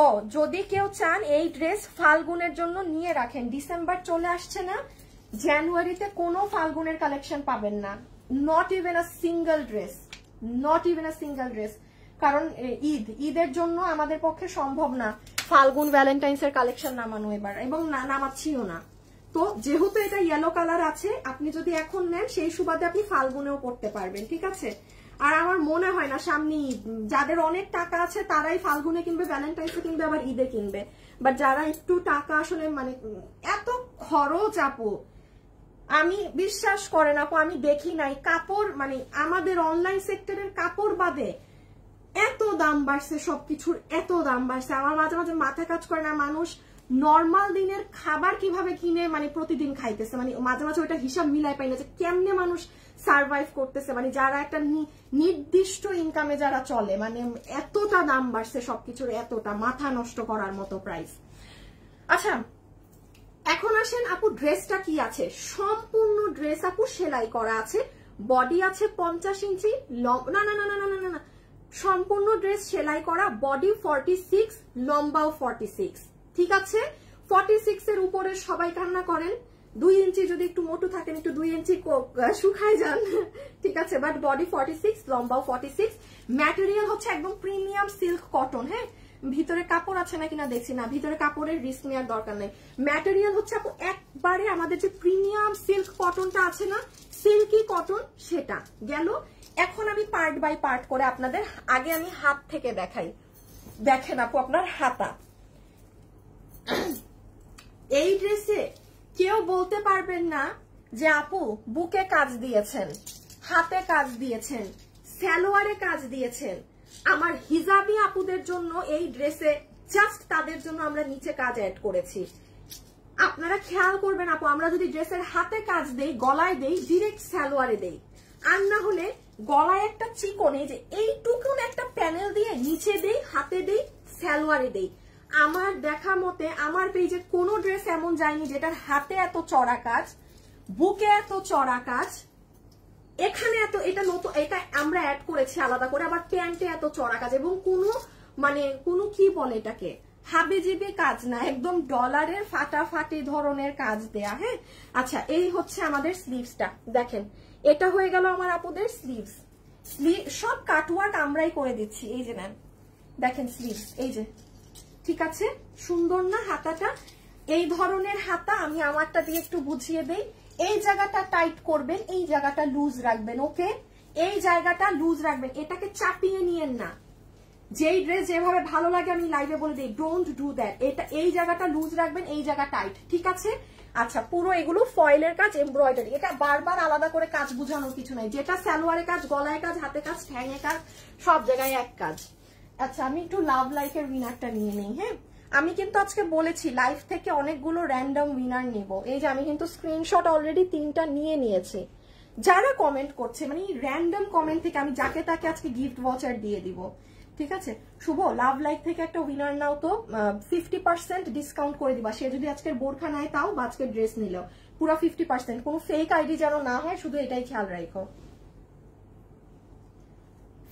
ও যদি কেউ চান এই ড্রেস ফাল্গুনের জন্য নিয়ে রাখেন। ডিসেম্বর চলে আসছে না, জানুয়ারিতে কোনো ফাল্গুনের কালেকশন পাবেন না। Not even a single dress not even a single dress কারণ ঈদ, ঈদের জন্য আমাদের পক্ষে সম্ভব না। ফাল্গুন ভ্যালেন্টাইন্স এর কালেকশন নামানো এবার, এবং নামাচ্ছিও না। তো যেহেতু এটা ইয়েলো কালার আছে, আপনি যদি এখন নেন, সেই সুবাদে আপনি ফাল্গুনেও করতে পারবেন, ঠিক আছে? আর আমার মনে হয় না, সামনে যাদের অনেক টাকা আছে, তারাই ফাল্গুনে কিনবে ভ্যালেন্টাইন্সে কিনবে, আবার ঈদে কিনবে। বাট যারা একটু টাকা আসলে মানে এত খরচ, আপু, আমি বিশ্বাস করেন আপু, আমি দেখি নাই, কাপড় মানে আমাদের অনলাইন সেক্টরের কাপড় বাদে এত দাম বাড়ছে সবকিছুর, এত দাম বাড়ছে। আমার মাঝে মাঝে মাথা কাজ করে না, মানুষ নর্মাল দিনের খাবার কীভাবে কিনে মানে প্রতিদিন খাইতেছে? মানে মাঝে মাঝে ওইটা হিসাব মিলাই পাই না যে কেমনে মানুষ সার্ভাইভ করতেছে। মানে যারা একটা নির্দিষ্ট ইনকামে যারা চলে মানে এতটা দাম বাড়ছে সবকিছুর, এতটা, মাথা নষ্ট করার মতো প্রাইস আচ্ছা এখন আসেন আপু ড্রেসটা কি আছে? সম্পূর্ণ ড্রেস আপু সেলাই করা আছে। বডি আছে পঞ্চাশ ইঞ্চি না না না না না না না সম্পূর্ণ ড্রেস সেলাই করা বডি ফর্টি সিক্স লম্বাও ফর্টি সিক্স ঠিক আছে? ফর্টি সিক্স এর উপরে সবাই কান্না করেন। দুই ইঞ্চি যদি একটু মোটু থাকেন, একটু দুই ইঞ্চি শুকায় যান। ঠিক আছে বাট বডি ফর্টি সিক্স লম্বাও ফর্টি সিক্স ম্যাটেরিয়াল হচ্ছে একদম প্রিমিয়াম সিল্ক কটন হ্যাঁ? ভিতরে কাপড় আছে নাকি না দেখছি না, ভিতরে কাপড়ের রিস্ক নেওয়ার দরকার নেই। ম্যাটেরিয়াল হচ্ছে আপু, একবারে আমাদের যে প্রিমিয়াম সিল্ক কটনটা আছে না সিল্কি কটন সেটা গেল। এখন আমি পার্ট বাই পার্ট করে আপনাদের, আগে আমি হাত থেকে দেখাই। দেখেন আপু, আপনার হাতা। এই ড্রেসে কেউ বলতে পারবেন না যে আপু, বুকে কাজ দিয়েছেন, হাতে কাজ দিয়েছেন স্যালোয়ারে কাজ দিয়েছেন। আমার হিজাবি আপুদের জন্য এই ড্রেসে জাস্ট তাদের জন্য আমরা নিচে কাজ অ্যাড করেছি। আপনারা খেয়াল করবেন আপু, আমরা যদি ড্রেসের হাতে কাজ দেই, গলায় দেই ডিরেক্ট স্যালোয়ারে দেই। আর না হলে গলায় একটা চিকনে যে এইটুকুন একটা প্যানেল দিয়ে নিচে দেই, হাতে দেই স্যালোয়ারে দেই। আমার দেখা মতে আমার পেজে কোনো ড্রেস এমন যায়নি যেটার হাতে এত চড়া কাজ, বুকে এত চড়া কাজ, এখানে এত, এটা নতুন, এটা আমরা অ্যাড করেছি আলাদা করে, আবার প্যান্টে এত চড়া কাজ এবং কোনো মানে কোনো কি বলে এটাকে, হাবিজিবি কাজ না, একদম ডলারের ফাটাফাটি ধরনের কাজ দেয়া হ্যাঁ? আচ্ছা এই হচ্ছে আমাদের স্লিভসটা দেখেন, এটা হয়ে গেল আমার আপুদের স্লিভস স্লিভ সব কাটওয়ার্ক আমরাই করে দিচ্ছি, এই যে ম্যাম দেখেন স্লিভস এই যে ঠিক আছে? সুন্দর না হাতাটা? এই ধরনের হাতা আমি আমারটা দিয়ে একটু বুঝিয়ে দেই। এই জায়গাটা টাইট করবেন, এই জায়গাটা লুজ রাখবেন ওকে এই জায়গাটা লুজ রাখবেন। এটাকে চাপিয়ে নিয়েন না। যেই ড্রেস যেভাবে ভালো লাগে আমি লাইভে বলে দিই ডোন্ট ডু দ্যাট এটা, এই জায়গাটা লুজ রাখবেন, এই জায়গা টাইট ঠিক আছে? আচ্ছা পুরো এগুলো ফয়েলের কাজ এমব্রয়ডারি এটা বারবার আলাদা করে কাজ বোঝানোর কিছু নাই। যেটা সালোয়ারের কাজ, গলায় কাজ, হাতে কাজ, ঠ্যাঙে কাজ, সব জায়গায় এক কাজ। আচ্ছা আমি একটু লাভ লাইফের উইনারটা নিয়ে নিই হ্যাঁ? আমি কিন্তু আজকে বলেছি লাইফ থেকে অনেকগুলো র্যান্ডম উইনার নিব। এই যে আমি কিন্তু স্ক্রিনশট অলরেডি তিনটা নিয়ে নিয়েছি। যারা কমেন্ট করছে মানে র্যান্ডম কমেন্ট থেকে আমি যাকে তাকে আজকে গিফট ওয়াচার দিয়ে দিব, ঠিক আছে? শুভ লাভ লাইফ থেকে একটা উইনার নাও তো ফিফটি পার্সেন্ট ডিসকাউন্ট করে দিবা। সে যদি আজকের বোরখা নেয় তাও বা আজকের ড্রেস নিল, পুরো ফিফটি পার্সেন্ট কোনো ফেক আইডি যেন না হয়, শুধু এটাই খেয়াল রাখো।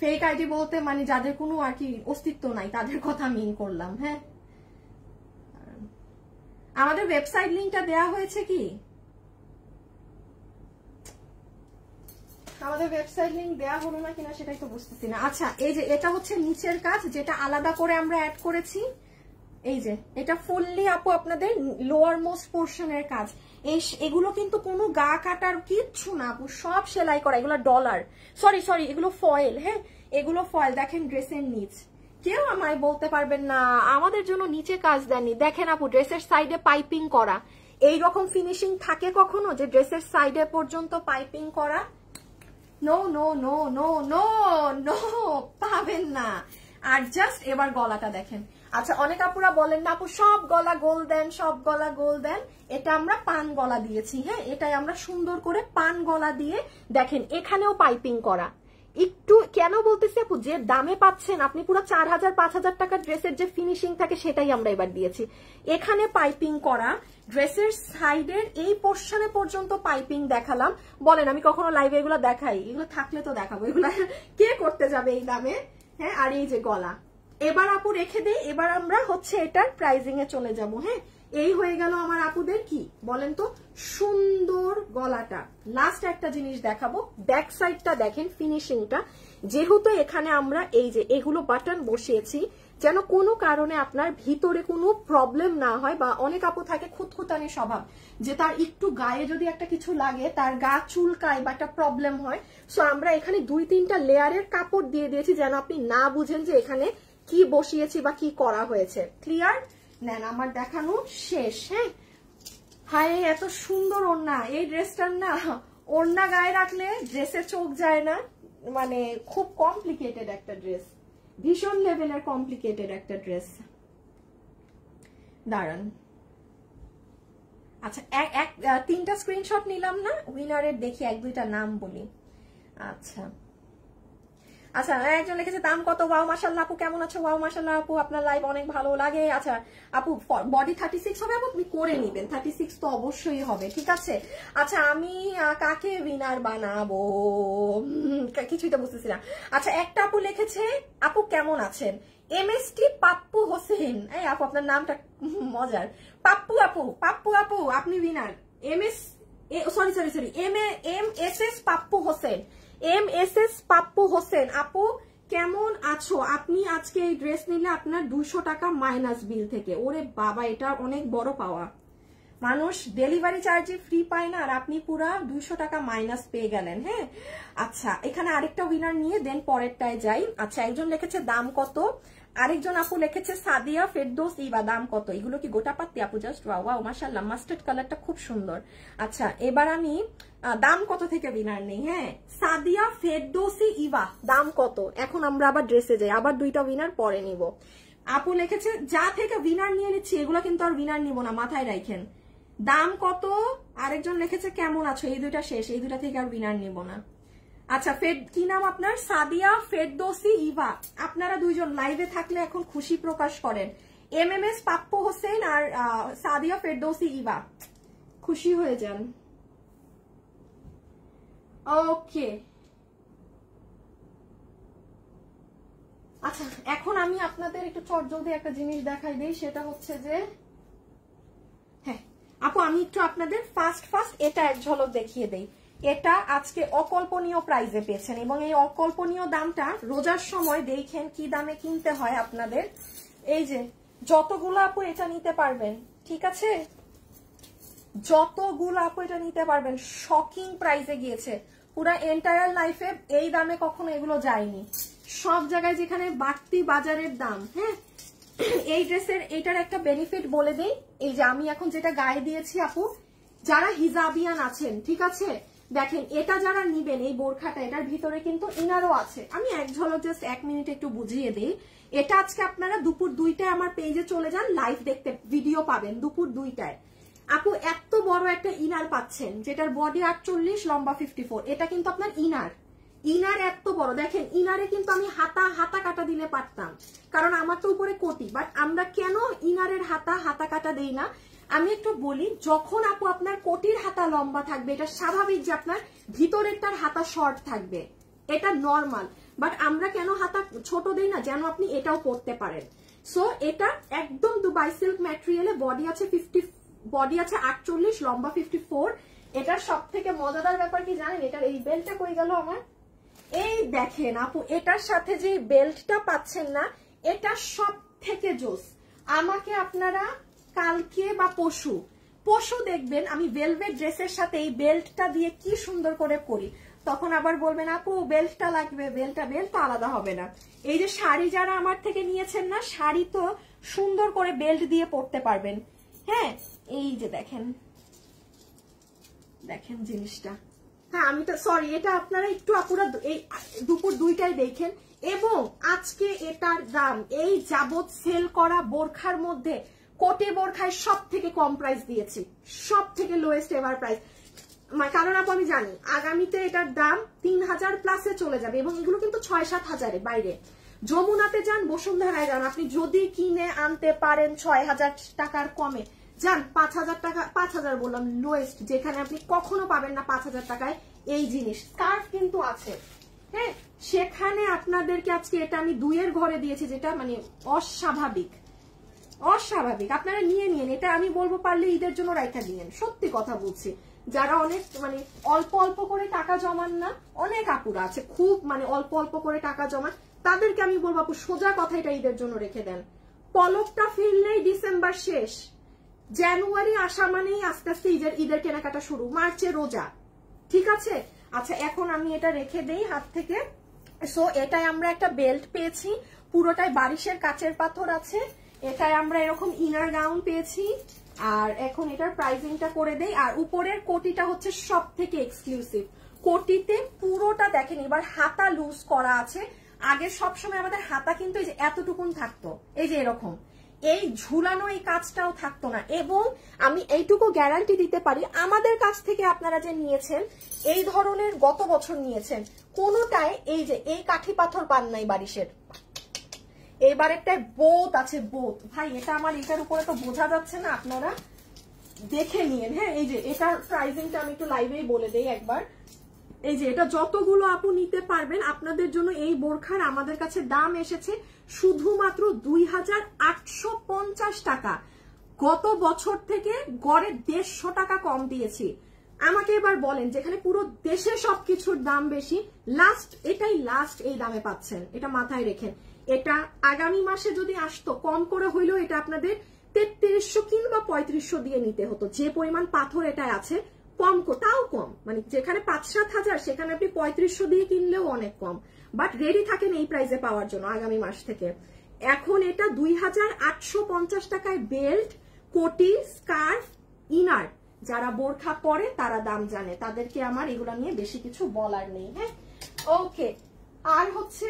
ফেক আইডি বলতে মানে যাদের কোনো আর কি অস্তিত্ব নাই, তাদের কথা মিন করলাম হ্যাঁ? আমাদের ওয়েবসাইট লিঙ্কটা দেয়া হয়েছে কি? আমাদের ওয়েবসাইট লিঙ্ক দেওয়া হলো না কিনা সেটাই তো বুঝতেছি না। আচ্ছা এই যে এটা হচ্ছে নিচের কাজ, যেটা আলাদা করে আমরা অ্যাড করেছি। এই যে, এটা ফুললি আপু আপনাদের লোয়ার মোস্ট পোর্শনের কাজ। এগুলো কিন্তু কোনো গা কাটার কিচ্ছু না, আপু, সব সেলাই করা, এগুলো ডলার সরি সরি এগুলো ফয়েল হ্যাঁ? এগুলো ফয়েল দেখেন ড্রেসের নিচ। কেউ আমায় বলতে পারবেন না, আমাদের জন্য নিচে কাজ দেননি। দেখেন আপু ড্রেসের সাইডে পাইপিং করা। এই রকম ফিনিশিং থাকে কখনো যে ড্রেসের সাইডে পর্যন্ত পাইপিং করা? No no no no no no পাবেন না। আর জাস্ট এবার গলাটা দেখেন। আচ্ছা অনেক আপুরা বলেন না, আপু, সব গলা গোল দেন, সব গলা গোল দেন। এটা আমরা পান গলা দিয়েছি হ্যাঁ? এটাই আমরা সুন্দর করে পান গলা দিয়ে দেখেন, এখানেও পাইপিং করা। একটু কেন বলতেছি আপু, যে দামে পাচ্ছেন, আপনি পুরো চার হাজার, পাঁচ হাজার টাকার ড্রেসের যে ফিনিশিং থাকে, সেটাই আমরা এবার দিয়েছি। এখানে পাইপিং করা, ড্রেসের সাইডের এই পোর্শনে পর্যন্ত পাইপিং দেখালাম। বলেন, আমি কখনো লাইভে এগুলো দেখাই? এগুলো থাকলে তো দেখাবো, এগুলো কে করতে যাবে এই দামে? হ্যাঁ আর এই যে গলা। এবার আপু রেখে দেই, এবার আমরা হচ্ছে এটার প্রাইজিং এ চলে যাব হ্যাঁ? এই হয়ে গেল আমার আপুদের কি? বলেন তো, সুন্দর গলাটা। লাস্ট একটা জিনিস দেখাবো ব্যাক সাইডটা দেখেন ফিনিশিংটা যেহেতু এখানে আমরা এই যে এগুলো বাটন বসিয়েছি, যেন কোনো কারণে আপনার ভিতরে কোনো প্রবলেম না হয় বা অনেক আপু থাকে খুঁতখুতানি স্বভাব, যে তার একটু গায়ে যদি একটা কিছু লাগে, তার গা চুলকায় বা একটা প্রবলেম হয় সো আমরা এখানে দুই তিনটা লেয়ারের কাপড় দিয়ে দিয়েছি যেন আপনি না বুঝেন যে এখানে কি বসিয়েছি বা কি করা হয়েছে। ক্লিয়ার নেন, আমার দেখানো শেষ হ্যাঁ? হায়, এত সুন্দর ওড়না। এই ড্রেসটার না, ওড়না গায়ে রাখলে ড্রেসে চোখ যায় না। মানে খুব কমপ্লিকেটেড একটা ড্রেস। ভীষণ লেভেলের কমপ্লিকেটেড একটা ড্রেস। দাঁড়ান। আচ্ছা এক তিনটা স্ক্রিনশট নিলাম না? উইনারের দেখি এক দুইটা নাম বলি। আচ্ছা। আচ্ছা একজন লিখেছে, দাম কত? ওয়াও মাসাল্লাহ আপু, কেমন আছো? ওয়াও মাসাল্লাহ আপু, আপনার লাইভ অনেক ভালো লাগে। আচ্ছা আপু বডি থার্টি সিক্স হবে আপু? আপনি করে নিবেন। থার্টি সিক্স তো অবশ্যই হবে, ঠিক আছে? আচ্ছা আমি কাকে উইনার বানাবো? কিছুই তো বুঝতেছি না। আচ্ছা একটা আপু লিখেছে, আপু, কেমন আছেন? M S T Pappu Hossain. এই আপু, আপনার নামটা মজার। পাপ্পু আপু পাপ্পু আপু, আপনি winner M S sorry sorry sorry M M S S Pappu Hossain. M S S Pappu Hossain, আপু, কেমন আছো? আপনি আজকে এই ড্রেস নিলে আপনার দুশো টাকা মাইনাস বিল থেকে। ওরে বাবা, এটা অনেক বড় পাওয়া। মানুষ ডেলিভারি চার্জে ফ্রি পায় না, আর আপনি পুরা দুইশো টাকা মাইনাস পেয়ে গেলেন হ্যাঁ? আচ্ছা এখানে আরেকটা উইনার নিয়ে দেন পরেরটায় যাই। আচ্ছা একজন লিখেছে, দাম কত? আরেকজন আপু লিখেছে, সাদিয়া ফেরদোস ইবা দাম কত? এগুলো কি গোটা পাত্তি? আপু জাস্ট ওয়াও মাসাল্লাহ মাস্টার্ড কালারটা খুব সুন্দর। আচ্ছা এবার আমি দাম কত থেকে উইনার নেই হ্যাঁ? সাদিয়া ফেরদোসি ইবা, দাম কত? এখন আমরা আবার ড্রেসে যাই, আবার দুইটা উইনার পরে নিব। আপু লিখেছে, যা থেকে উইনার নিয়ে নিচ্ছি, এগুলো কিন্তু আর উইনার নিব না, মাথায় রাখেন দাম কত? আরেকজন লিখেছে, কেমন আছো? এই দুইটা শেষ, এই দুইটা থেকে আর উইনার নিব না। আচ্ছা ফেড কি নাম আপনার? সাদিয়া ফেরদোসি ইভা। আপনারা দুইজন লাইভে থাকলে এখন খুশি প্রকাশ করেন। M M S Pappu Hossain আর সাদিয়া ফেরদৌসি ইভা। খুশি হয়ে যান। ওকে। আচ্ছা এখন আমি আপনাদের একটু চটজলদি একটা জিনিস দেখাই দিই, সেটা হচ্ছে যে হ্যাঁ আপু, আমি একটু আপনাদের ফার্স্ট ফার্স্ট এটা এক ঝলক দেখিয়ে দেই। এটা আজকে অকল্পনীয় প্রাইজে পেয়েছেন এবং এই অকল্পনীয় দামটা রোজার সময় দেখেন কি দামে কিনতে হয় আপনাদের। এই যে, যতগুলো আপু এটা নিতে পারবেন, ঠিক আছে? যতগুলো আপু এটা নিতে পারবেন শকিং প্রাইসে গিয়েছে। পুরা এন্টায়ার লাইফে এই দামে কখনো এগুলো যায়নি। সব জায়গায় যেখানে বাড়তি বাজারের দাম হ্যাঁ? এই ড্রেসের এটার একটা বেনিফিট বলে দেই। এই যে আমি এখন যেটা গায়ে দিয়েছি আপু, যারা হিজাবিয়ান আছেন, ঠিক আছে? দেখেন, এটা যারা নিবেন, এই বোরখাটা, এটার ভিতরে কিন্তু ইনারও আছে। আমি এক ঝলক জাস্ট এক মিনিট একটু বুঝিয়ে দিই। এটা আজকে আপনারা দুপুর দুইটায় আমার পেজে চলে যান লাইভ দেখতে ভিডিও পাবেন দুপুর দুইটায়। আপু, এত বড় একটা ইনার পাচ্ছেন, যেটার বডি আটচল্লিশ, লম্বা ফিফটি এটা কিন্তু আপনার ইনার। ইনার এত বড়। দেখেন, ইনারে কিন্তু আমি হাতা হাতা কাটা দিলে পারতাম। কারণ আমার তো উপরে কোটি বাট আমরা কেন ইনারের হাতা হাতা কাটা দেই না? আমি একটু বলি, যখন আপু আপনার কোটির হাতা লম্বা থাকবে, এটা স্বাভাবিক যে আপনার ভিতরেরটার হাতা শর্ট থাকবে। এটা নর্মাল বাট আমরা কেন হাতা ছোট দেই না, যেন আপনি এটাও পড়তে পারেন। সো এটা একদম দুবাই সিল্ক ম্যাটেরিয়ালে বডি আছে ফিফটি বডি আছে আটচল্লিশ, লম্বা ফিফটি ফোর এটার সব থেকে মজাদার ব্যাপার কি জানেন? এটার এই বেল্টটা কই গেল আমার? এই দেখেন আপু, এটার সাথে যে বেল্টটা পাচ্ছেন না, এটা সব থেকে জোস। আমাকে আপনারা কালকে বা পশু পশু দেখবেন আমি ভেলভেট ড্রেসের সাথে এই বেল্টটা দিয়ে কি সুন্দর করে করি। তখন আবার বলবেন, আপু বেল্টটা লাগবে বেল্টটা বেল্ট আলাদা হবে না। এই যে শাড়ি যারা আমার থেকে নিয়েছেন না, শাড়ি তো সুন্দর করে বেল্ট দিয়ে পরতে পারবেন। হ্যাঁ এই যে দেখেন। দেখেন জিনিসটা। হ্যাঁ আমি তো সরি এটা আপনারা একটু আপুরা এই, দুপুর দুইটায় দেখেন। এবং আজকে এটার দাম, এই যাবত সেল করা বোরখার মধ্যে কোটে বোরখায় সব থেকে কম প্রাইস দিয়েছি সব থেকে লোয়েস্ট এভার প্রাইস কারণ আপু, আমি জানি, আগামীতে এটার দাম তিন হাজার প্লাসে চলে যাবে এবং এগুলো কিন্তু ছয় সাত হাজারে বাইরে। যমুনাতে যান, বসুন্ধরায় যান, আপনি যদি কিনে আনতে পারেন ছয় হাজার টাকার কমে, যান, পাঁচ হাজার টাকা, পাঁচ হাজার বললাম লোয়েস্ট যেখানে আপনি কখনো পাবেন না পাঁচ হাজার টাকায় এই জিনিস। স্কার্ফ কিন্তু আছে হ্যাঁ? সেখানে আপনাদেরকে আজকে এটা আমি দুইয়ের ঘরে দিয়েছি, যেটা মানে অস্বাভাবিক। অস্বাভাবিক। আপনারা নিয়ে নিন এটা আমি বলব পারলে ঈদের জন্য রাইখা দিয়েন সত্যি কথা বলছি। যারা অনেক মানে অল্প অল্প করে টাকা জমান না, অনেক আপুরা আছে, খুব মানে অল্প অল্প করে টাকা জমান, তাদেরকে আমি বলব আপু, সোজা কথা এটা ঈদের জন্য রেখে দেন। পলকটা ফিরলেই ডিসেম্বর শেষ। জানুয়ারি আসা মানেই আস্তে আস্তে ঈদের ঈদের কেনাকাটা শুরু। মার্চে রোজা। ঠিক আছে? আচ্ছা এখন আমি এটা রেখে দেই হাত থেকে। সো এটাই আমরা একটা বেল্ট পেয়েছি। পুরোটাই বারিশের কাচের পাথর আছে। এটাই আমরা এরকম ইনার গাউন পেয়েছি, আর এখন এটার প্রাইজিংটা করে দেই, আর উপরের কোটিটা হচ্ছে সব থেকে এক্সক্লুসিভ কোটিতে পুরোটা দেখেন, এবার হাতা লুজ করা আছে। আগে সবসময় আমাদের হাতা কিন্তু এই যে এতটুকুন থাকতো, এই যে এরকম। এই ঝুলানো এই কাজটাও থাকতো না, এবং আমি এইটুকু গ্যারান্টি দিতে পারি, আমাদের কাছ থেকে আপনারা যে নিয়েছেন, এই ধরনের গত বছর নিয়েছেন কোনোটাই এই যে এই কাঠি পাথর পান নাই বারিশের। এবার একটা বোত আছে বোত ভাই, এটা আমার এটার উপরে তো বোঝা যাচ্ছে না, আপনারা দেখে নিন হ্যাঁ এই যে, এটার প্রাইসিংটা আমি একটু লাইভেই বলে দেই একবার। এই যে, এটা যতগুলো আপু নিতে পারবেন, আপনাদের জন্য এই বোরখার আমাদের কাছে দাম এসেছে শুধুমাত্র দুই হাজার আটশো পঞ্চাশ টাকা। গত বছর থেকে গড়ে দেড়শো টাকা কম দিয়েছি। আমাকে এবার বলেন, যেখানে পুরো দেশে সবকিছুর দাম বেশি লাস্ট এটাই লাস্ট এই দামে পাচ্ছেন। এটা মাথায় রেখেন। এটা আগামী মাসে যদি আসতো, কম করে হইলেও এটা আপনাদের তেত্রিশশো কিংবা পঁয়ত্রিশশো দিয়ে নিতে হতো। যে পরিমাণ পাথর এটাই আছে, কম তাও কম। মানে যেখানে পাঁচ সাত হাজার, সেখানে আপনি পঁয়ত্রিশশো দিয়ে কিনলেও অনেক কম। বাট রেডি থাকেন এই প্রাইজে পাওয়ার জন্য আগামী মাস থেকে। এখন এটা দুই হাজার আটশো পঞ্চাশ টাকায় বেল্ট কোটি স্কার্ফ ইনার যারা বোরখা পরে, তারা দাম জানে। তাদেরকে আমার এগুলো নিয়ে বেশি কিছু বলার নেই হ্যাঁ? ওকে আর হচ্ছে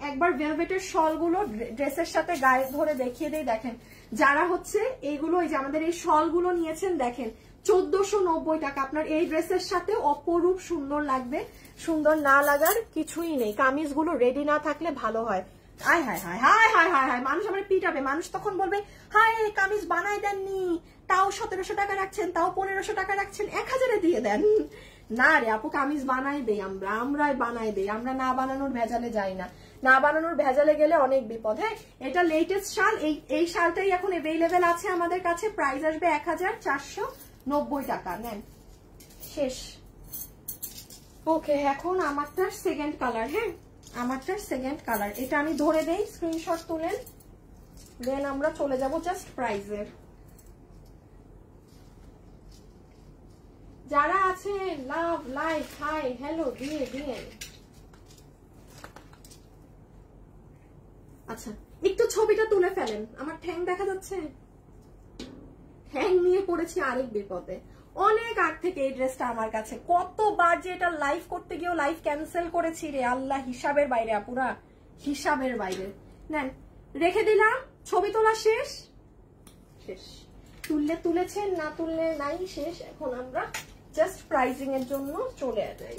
একবার ভেলভেটের শলগুলো ড্রেসের সাথে গায়ে ধরে দেখিয়ে দেই, দেখেন। যারা হচ্ছে এইগুলো, এই যে আমাদের এই শলগুলো নিয়েছেন, দেখেন, চোদ্দশো নব্বই টাকা। আপনার এই ড্রেসের সাথে অপরূপ সুন্দর লাগবে। সুন্দর না লাগার কিছুই নেই। কামিজগুলো রেডি না থাকলে ভালো হয়। হায় হায় হায় হায় হায় হায় হায় মানুষ আমার পিটাবে। মানুষ তখন বলবে, হায় কামিজ বানাই দেননি। তাও সতেরোশো টাকা রাখছেন, তাও পনেরোশো টাকা রাখছেন, এক হাজারে দিয়ে দেন। না রে, আপু কামিজ বানাই দেই আমরা, আমরাই বানাই দেই, আমরা না বানানোর ভেজালে যাই না। না বানানোর ভেজালে গেলে অনেক বিপদ হ্যাঁ? এটা লেটেস্ট শাল, এই এই শালটাই এখন এভেলেবেল আছে আমাদের কাছে প্রাইস আসবে এক হাজার চারশো নব্বই টাকা, নেন। শেষ। ওকে, এখন আমারটার সেকেন্ড কালার হ্যাঁ? আমারটার সেকেন্ড কালার এটা আমি ধরে দেই স্ক্রিনশট তুলেন দেন আমরা চলে যাব জাস্ট প্রাইজের যারা আছে লাভ লাইক হাই হ্যালো দিয়ে দিয়ে আচ্ছা একটু ছবিটা তুলে ফেলেন, আমার ঠ্যাং দেখা যাচ্ছে। ঠ্যাং নিয়ে পড়েছি আরেক বিপদে। অনেক আগ থেকে এই ড্রেসটা আমার কাছে। কতবার যে এটা লাইভ করতে গিয়েও লাইভ ক্যান্সেল করেছি রে আল্লাহ, হিসাবের বাইরে আপুরা, হিসাবের বাইরে। নেন, রেখে দিলাম, ছবি তোলা শেষ। শেষ। তুললে তুলেছেন, না তুললে নাই, শেষ। এখন আমরা জাস্ট প্রাইজিং এর জন্য চলে যাই।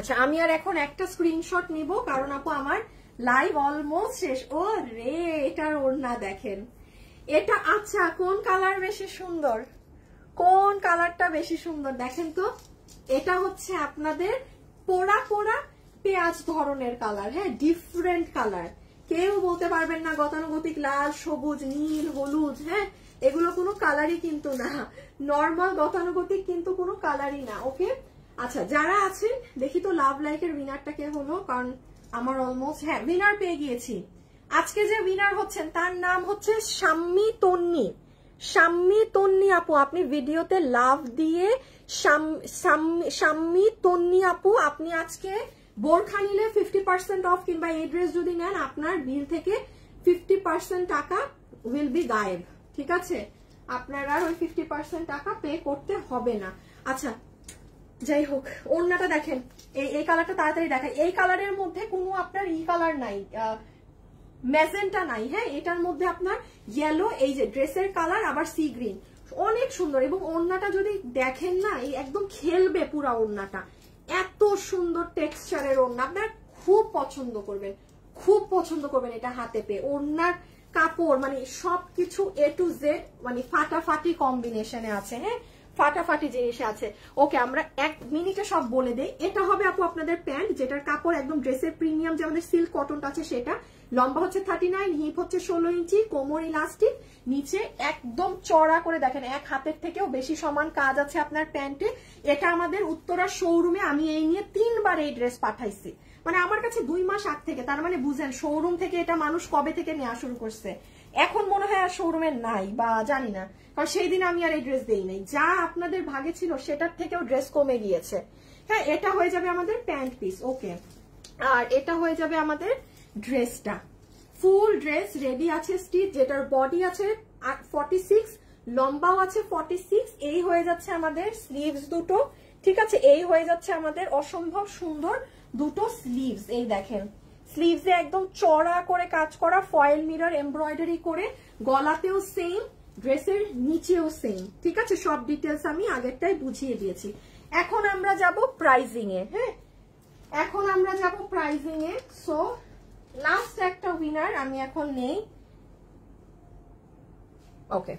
আচ্ছা আমি আর এখন একটা স্ক্রিনশট নিব, কারণ আপু আমার লাইভ অলমোস্ট শেষ। ও রে এটার ওড়না দেখেন। এটা আচ্ছা কোন কালার বেশি সুন্দর? কোন কালারটা বেশি সুন্দর? দেখেন তো, এটা হচ্ছে আপনাদের পোড়া পোড়া পেঁয়াজ ধরনের কালার হ্যাঁ ডিফারেন্ট কালার কেউ বলতে পারবেন না গতানুগতিক, লাল, সবুজ, নীল, হলুদ হ্যাঁ এগুলো কোনো কালারই কিন্তু না। নর্মাল গতানুগতিক কিন্তু কোনো কালারই না ওকে আচ্ছা যারা আছেন দেখি তো লাভ লাইকের উইনারটা কে হলো, কারণ আমার অলমোস্ট হ্যাঁ উইনার পেয়ে গিয়েছি। আজকে যে উইনার হচ্ছেন, তার নাম হচ্ছে সাম্মি তন্নি। সাম্মি তন্নি আপু, আপনি ভিডিওতে লাভ দিয়ে সাম্মি তন্নি আপু, আপনি আজকে বোরখা নিলে ফিফটি পার্সেন্ট অফ কিংবা এই ড্রেস যদি নেন, আপনার বিল থেকে ফিফটি পার্সেন্ট টাকা উইল বি গায়েব। ঠিক আছে? আপনারা ওই ফিফটি পার্সেন্ট টাকা পে করতে হবে না। আচ্ছা যাই হোক, ওড়নাটা দেখেন। এই এই কালারটা তাড়াতাড়ি দেখায় এই কালারের মধ্যে কোনো আপনার ই কালার নাই ম্যাজেন্টা নাই হ্যাঁ? এটার মধ্যে আপনার ইয়েলো এই যে ড্রেসের কালার আবার সি গ্রিন অনেক সুন্দর, এবং ওড়নাটা যদি দেখেন না, এই একদম খেলবে পুরা ওড়নাটা। এত সুন্দর টেক্সচারের ওড়না, আপনার খুব পছন্দ করবেন। খুব পছন্দ করবেন এটা হাতে পেয়ে। ওড়নার কাপড় মানে সবকিছু এ টু জেড মানে ফাটাফাটি কম্বিনেশনে আছে হ্যাঁ? ফাটাফাটি জিনিস আছে। ওকে, আমরা এক মিনিটে সব বলে দেই। এটা হবে আপু আপনাদের প্যান্ট, যেটার কাপড় একদম ড্রেসের প্রিমিয়াম যে আমাদের সিল্ক কটনটা আছে সেটা। লম্বা হচ্ছে থার্টি নাইন হিপ হচ্ছে ষোলো ইঞ্চি, কোমর ইলাস্টিক নিচে একদম চড়া করে দেখেন, এক হাতের থেকেও বেশি সমান কাজ আছে আপনার প্যান্টে। এটা আমাদের উত্তরা শোরুমে আমি এই নিয়ে তিনবার এই ড্রেস পাঠাইছি। মানে আমার কাছে দুই মাস আগ থেকে, তার মানে বুঝেন শোরুম থেকে এটা মানুষ কবে থেকে নেওয়া শুরু করছে। এখন মনে হয় আর শোরুমে নাই বা জানি না, কারণ সেই দিন আমি আর এই ড্রেস দেই নাই। যা আপনাদের ভাগে ছিল সেটার থেকেও ড্রেস কমে গিয়েছে। হ্যাঁ এটা হয়ে যাবে আমাদের প্যান্ট পিস ওকে আর এটা হয়ে যাবে আমাদের ড্রেসটা ফুল ড্রেস রেডি আছে স্টিচ যেটার বডি আছে ফর্টি সিক্স লম্বাও আছে ফর্টি সিক্স এই হয়ে যাচ্ছে আমাদের স্লিভস দুটো, ঠিক আছে? এই হয়ে যাচ্ছে আমাদের অসম্ভব সুন্দর দুটো স্লিভস এই দেখেন। স্লিভসে একদম চড়া করে কাজ করা ফয়েল মিরর এমব্রয়ডারি করে গলাতেও সেম ড্রেসের নিচেও সেম ঠিক আছে? সব ডিটেলস আমি আগেরটাই বুঝিয়ে দিয়েছি। এখন আমরা যাব প্রাইজিং এ হ্যাঁ? এখন আমরা যাব প্রাইজিং এ সো লাস্ট একটা উইনার আমি এখন নেই। ওকে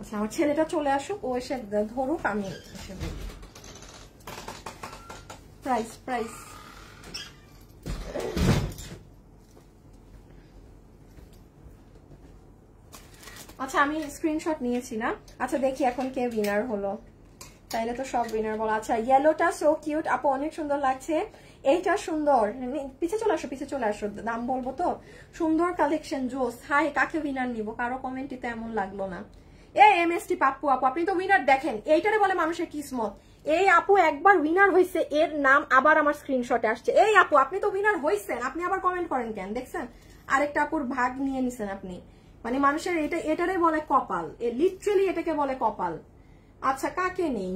আচ্ছা আমার ছেলেটা চলে আসুক, ও এসে ধরুক, আমি এসে বলি। প্রাইস প্রাইস আচ্ছা আমি স্ক্রিনশট নিয়েছি না। আচ্ছা দেখি এখন কে উইনার হলো। তাইলে তো সব উইনার বলা আচ্ছা ইয়েলোটা সো কিউট আপু, অনেক সুন্দর লাগছে। এইটা সুন্দর। পিছে চলে আসো, পিছে চলে আসো। দাম বলব তো? সুন্দর কালেকশন জোস। হাই কাকে উইনার নিব? কারও কমেন্টই তো এমন লাগল না। A M S T Pappu আপু, আপনি তো উইনার দেখেন, এইটারে বলে মানুষের কিসমত। এই আপু একবার উইনার হয়েছে এর নাম আবার আমার স্ক্রিনশটে আসছে। এই আপু, আপনি তো উইনার হয়েছেন আপনি আবার কমেন্ট করেন কেন? দেখছেন? আরেকটা আপুর ভাগ নিয়ে নিছেন আপনি। মানে মানুষের এটা, এটারে বলে কপাল। লিটারেলি এটাকে বলে কপাল। আচ্ছা কাকে নেই?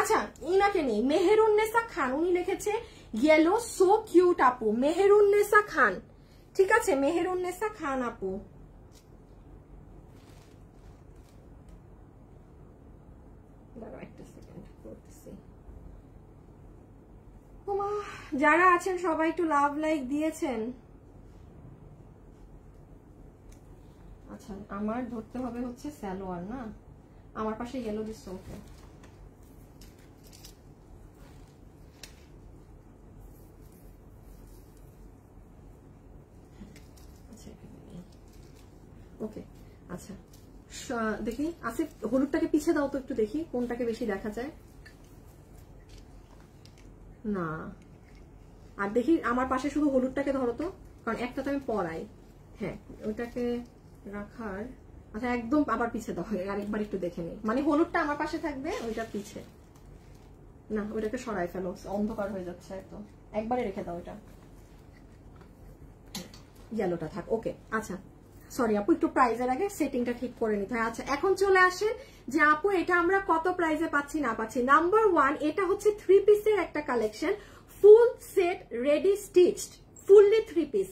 আচ্ছা ইনাকে নেই। মেহেরুন্নেসা খান, উনি লিখেছে ইয়েলো সো কিউট আপু। মেহেরুন্নেসা খান। ঠিক আছে? মেহেরুন্নেসা খান, আপু দাঁড়াও একটা সেকেন্ড করতেছি যারা আছেন সবাই একটু লাভ লাইক দিয়েছেন। আচ্ছা আমার ধরতে হবে হচ্ছে স্যালোয়ার না? আমার পাশে ইয়েলো দিচ্ছে ওকে। আচ্ছা ওকে আচ্ছা। দেখি, আসিফ, হলুদটাকে পিছে দাও তো একটু দেখি, কোনটাকে বেশি দেখা যায়। না। আর দেখি, আমার পাশে শুধু হলুদটাকে ধরো তো, কারণ একটা তো আমি পরাই। হ্যাঁ ওইটাকে রাখার আচ্ছা একদম আবার পিছে দাও, আরেকবার একটু দেখে নিই। মানে হলুদটা আমার পাশে থাকবে, ওইটা পিছে। না, ওইটাকে সরাই ফেলো, অন্ধকার হয়ে যাচ্ছে একদম। একবারে রেখে দাও ওইটা। ইয়েলোটা থাক ওকে আচ্ছা। সরি আপু, একটু প্রাইজের আগে সেটিংটা ঠিক করে নিতে হয়। আচ্ছা এখন চলে আসেন যে, আপু, এটা আমরা কত প্রাইজে পাচ্ছি, না পাচ্ছি? নাম্বার ওয়ান এটা হচ্ছে থ্রি পিসের একটা collection full set ready stitched fully three piece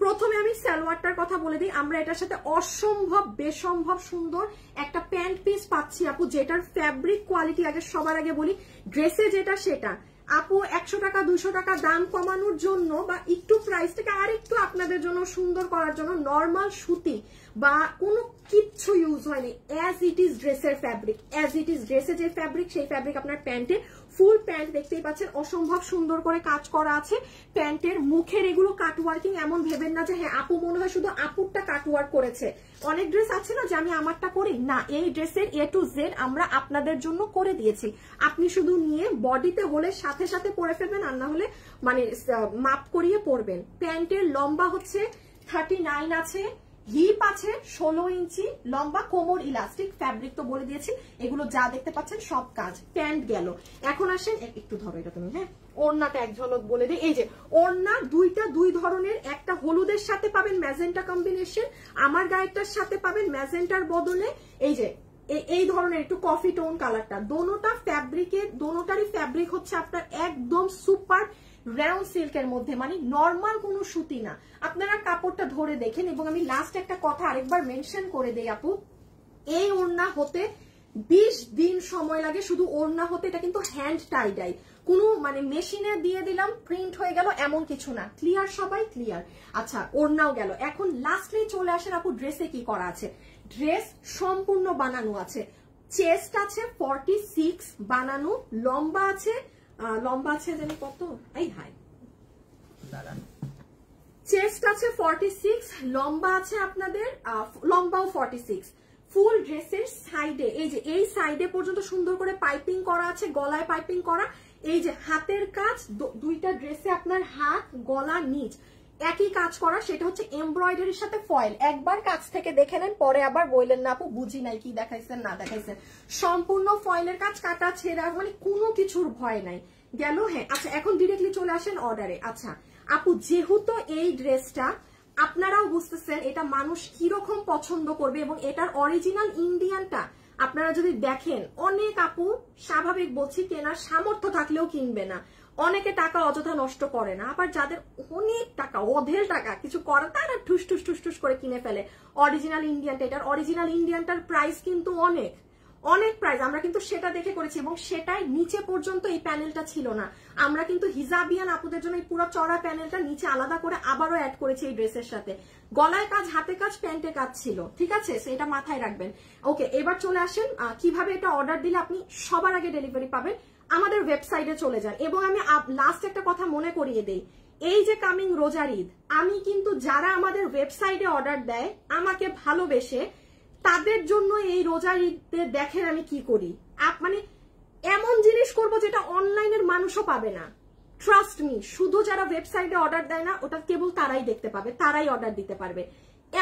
প্রথমে আমি সালোয়ারটার কথা বলে দিই। আমরা এটার সাথে অসম্ভব, বেসম্ভব সুন্দর একটা প্যান্ট পিস পাচ্ছি, আপু, যেটার ফ্যাব্রিক কোয়ালিটি আগে সবার আগে বলি ড্রেসে যেটা, সেটা। আপু, একশো টাকা, দুশো টাকা দাম কমানোর জন্য বা একটু প্রাইসটাকে আর একটু আপনাদের জন্য সুন্দর করার জন্য নর্মাল সুতি বা কোনো কিচ্ছু ইউজ হয়নি। অ্যাজ ইট ইজ ড্রেসের ফ্যাব্রিক অ্যাজ ইট ইজ ড্রেসে যে ফ্যাব্রিক সেই ফ্যাব্রিক আপনার প্যান্টে ফুল প্যান্ট দেখতেই পাচ্ছেন। অসম্ভব সুন্দর করে কাজ করা আছে প্যান্টের। মুখের এগুলো কাটওয়ার্কিং এমন ভেবেন না যে হ্যাঁ আপু মনে হয় শুধু আপুরটা কাটওয়ার্ক করেছে। অনেক ড্রেস আছে না যে, আমি আমারটা করি? না, এই ড্রেসের এ টু জেড আমরা আপনাদের জন্য করে দিয়েছি। আপনি শুধু নিয়ে বডিতে হলে সাথে সাথে পরে ফেলবেন আর না হলে মানে মাপ করিয়ে পরবেন। প্যান্টের লম্বা হচ্ছে থার্টি নাইন আছে। হিপ আছে, ষোলো ইঞ্চি, লম্বা, কোমর, ইলাস্টিক ফ্যাব্রিক তো বলে দিয়েছি। এগুলো যা দেখতে পাচ্ছেন সব কাজ। প্যান্ট গেল। এখন আসেন একটু ধরো এটা তুমি হ্যাঁ? ওড়নাটা এক ঝলক বলে দিই। এই যে, ওড়না দুইটা, দুই ধরনের। একটা হলুদের সাথে পাবেন ম্যাজেন্টা কম্বিনেশন আমার গায়েরটার সাথে পাবেন ম্যাজেন্টার বদলে। এই যে এই ধরনের একটু কফি টোন কালারটা দোনোটা ফ্যাব্রিকের দোনোটারই ফ্যাব্রিক হচ্ছে আপনার একদম সুপার রাউন্ড সিল্কের মধ্যে মানে নর্মাল কোনো সুতি না। আপনারা কাপড়টা ধরে দেখেন এবং আমি লাস্ট একটা কথা আরেকবার মেনশন করে দেই আপু। এই ওড়না হতে বিশ দিন সময় লাগে, শুধু ওড়না হতে, এটা কিন্তু হ্যান্ড টাই ডাই কোনো মানে মেশিনে দিয়ে দিলাম প্রিন্ট হয়ে গেল, এমন কিছু না। ক্লিয়ার সবাই ক্লিয়ার আচ্ছা ওড়নাও গেল। এখন লাস্টলি চলে আসেন আপু ড্রেসে কি করা আছে? ড্রেস সম্পূর্ণ বানানো আছে। চেস্ট আছে ফর্টি সিক্স বানানো, লম্বা আছে লম্বা আছে জানি কত? এই হাই। দাঁড়ান। চেস্ট আছে ফর্টি সিক্স লম্বা আছে আপনাদের লম্বাও ফর্টি সিক্স ফুল ড্রেসের সাইডে এই যে এই সাইডে পর্যন্ত সুন্দর করে পাইপিং করা আছে গলায় পাইপিং করা। এই যে হাতের কাজ দুইটা ড্রেসে আপনার হাত গলা নিচ। একই কাজ করা, সেটা হচ্ছে এমব্রয়ডারির সাথে ফয়েল একবার কাছ থেকে দেখে নেন, পরে আবার বললেন, না আপু, বুঝি নাই কি দেখাইছেন, না দেখাইছেন। সম্পূর্ণ ফয়েলের কাজ কাটা, ছেঁড়া মানে কোনো কিছুর ভয় নাই। গেল হ্যাঁ আচ্ছা এখন ডিরেক্টলি চলে আসেন অর্ডারে আচ্ছা আপু, যেহেতু এই ড্রেসটা আপনারাও বুঝতেছেন, এটা মানুষ কীরকম পছন্দ করবে এবং এটার অরিজিনাল ইন্ডিয়ানটা আপনারা যদি দেখেন, অনেক আপু স্বাভাবিক বলছি কেনার সামর্থ্য থাকলেও কিনবে না। অনেকে টাকা অযথা নষ্ট করে না। আবার যাদের অনেক টাকা অধেল টাকা কিছু করে, তারা ঠুস ঠুস ঠুস ঠুস করে কিনে ফেলে। অরিজিনাল ইন্ডিয়ানটা এটার অরিজিনাল ইন্ডিয়ানটার প্রাইস কিন্তু অনেক। অনেক প্রাইস আমরা কিন্তু সেটা দেখে করেছি এবং সেটাই নিচে পর্যন্ত এই প্যানেলটা ছিল না। আমরা কিন্তু হিজাবিয়ান আপুদের জন্য এই পুরো চড়া প্যানেলটা নিচে আলাদা করে আবারও অ্যাড করেছি এই ড্রেসের সাথে। গলায় কাজ, হাতে কাজ, প্যান্টে কাজ ছিল, ঠিক আছে? সেটা মাথায় রাখবেন। ওকে এবার চলে আসেন কীভাবে এটা অর্ডার দিলে আপনি সবার আগে ডেলিভারি পাবেন? আমাদের ওয়েবসাইটে চলে যান। এবং আমি লাস্ট একটা কথা মনে করিয়ে দেই। এই যে কামিং রোজার ঈদ, আমি কিন্তু যারা আমাদের ওয়েবসাইটে অর্ডার দেয়, আমাকে ভালোবেসে তাদের জন্য এই রোজার ঈদে দেখেন আমি কি করি। মানে এমন জিনিস করব যেটা অনলাইনের মানুষও পাবে না। ট্রাস্ট মি শুধু যারা ওয়েবসাইটে অর্ডার দেয় না, ওটা কেবল তারাই দেখতে পাবে, তারাই অর্ডার দিতে পারবে।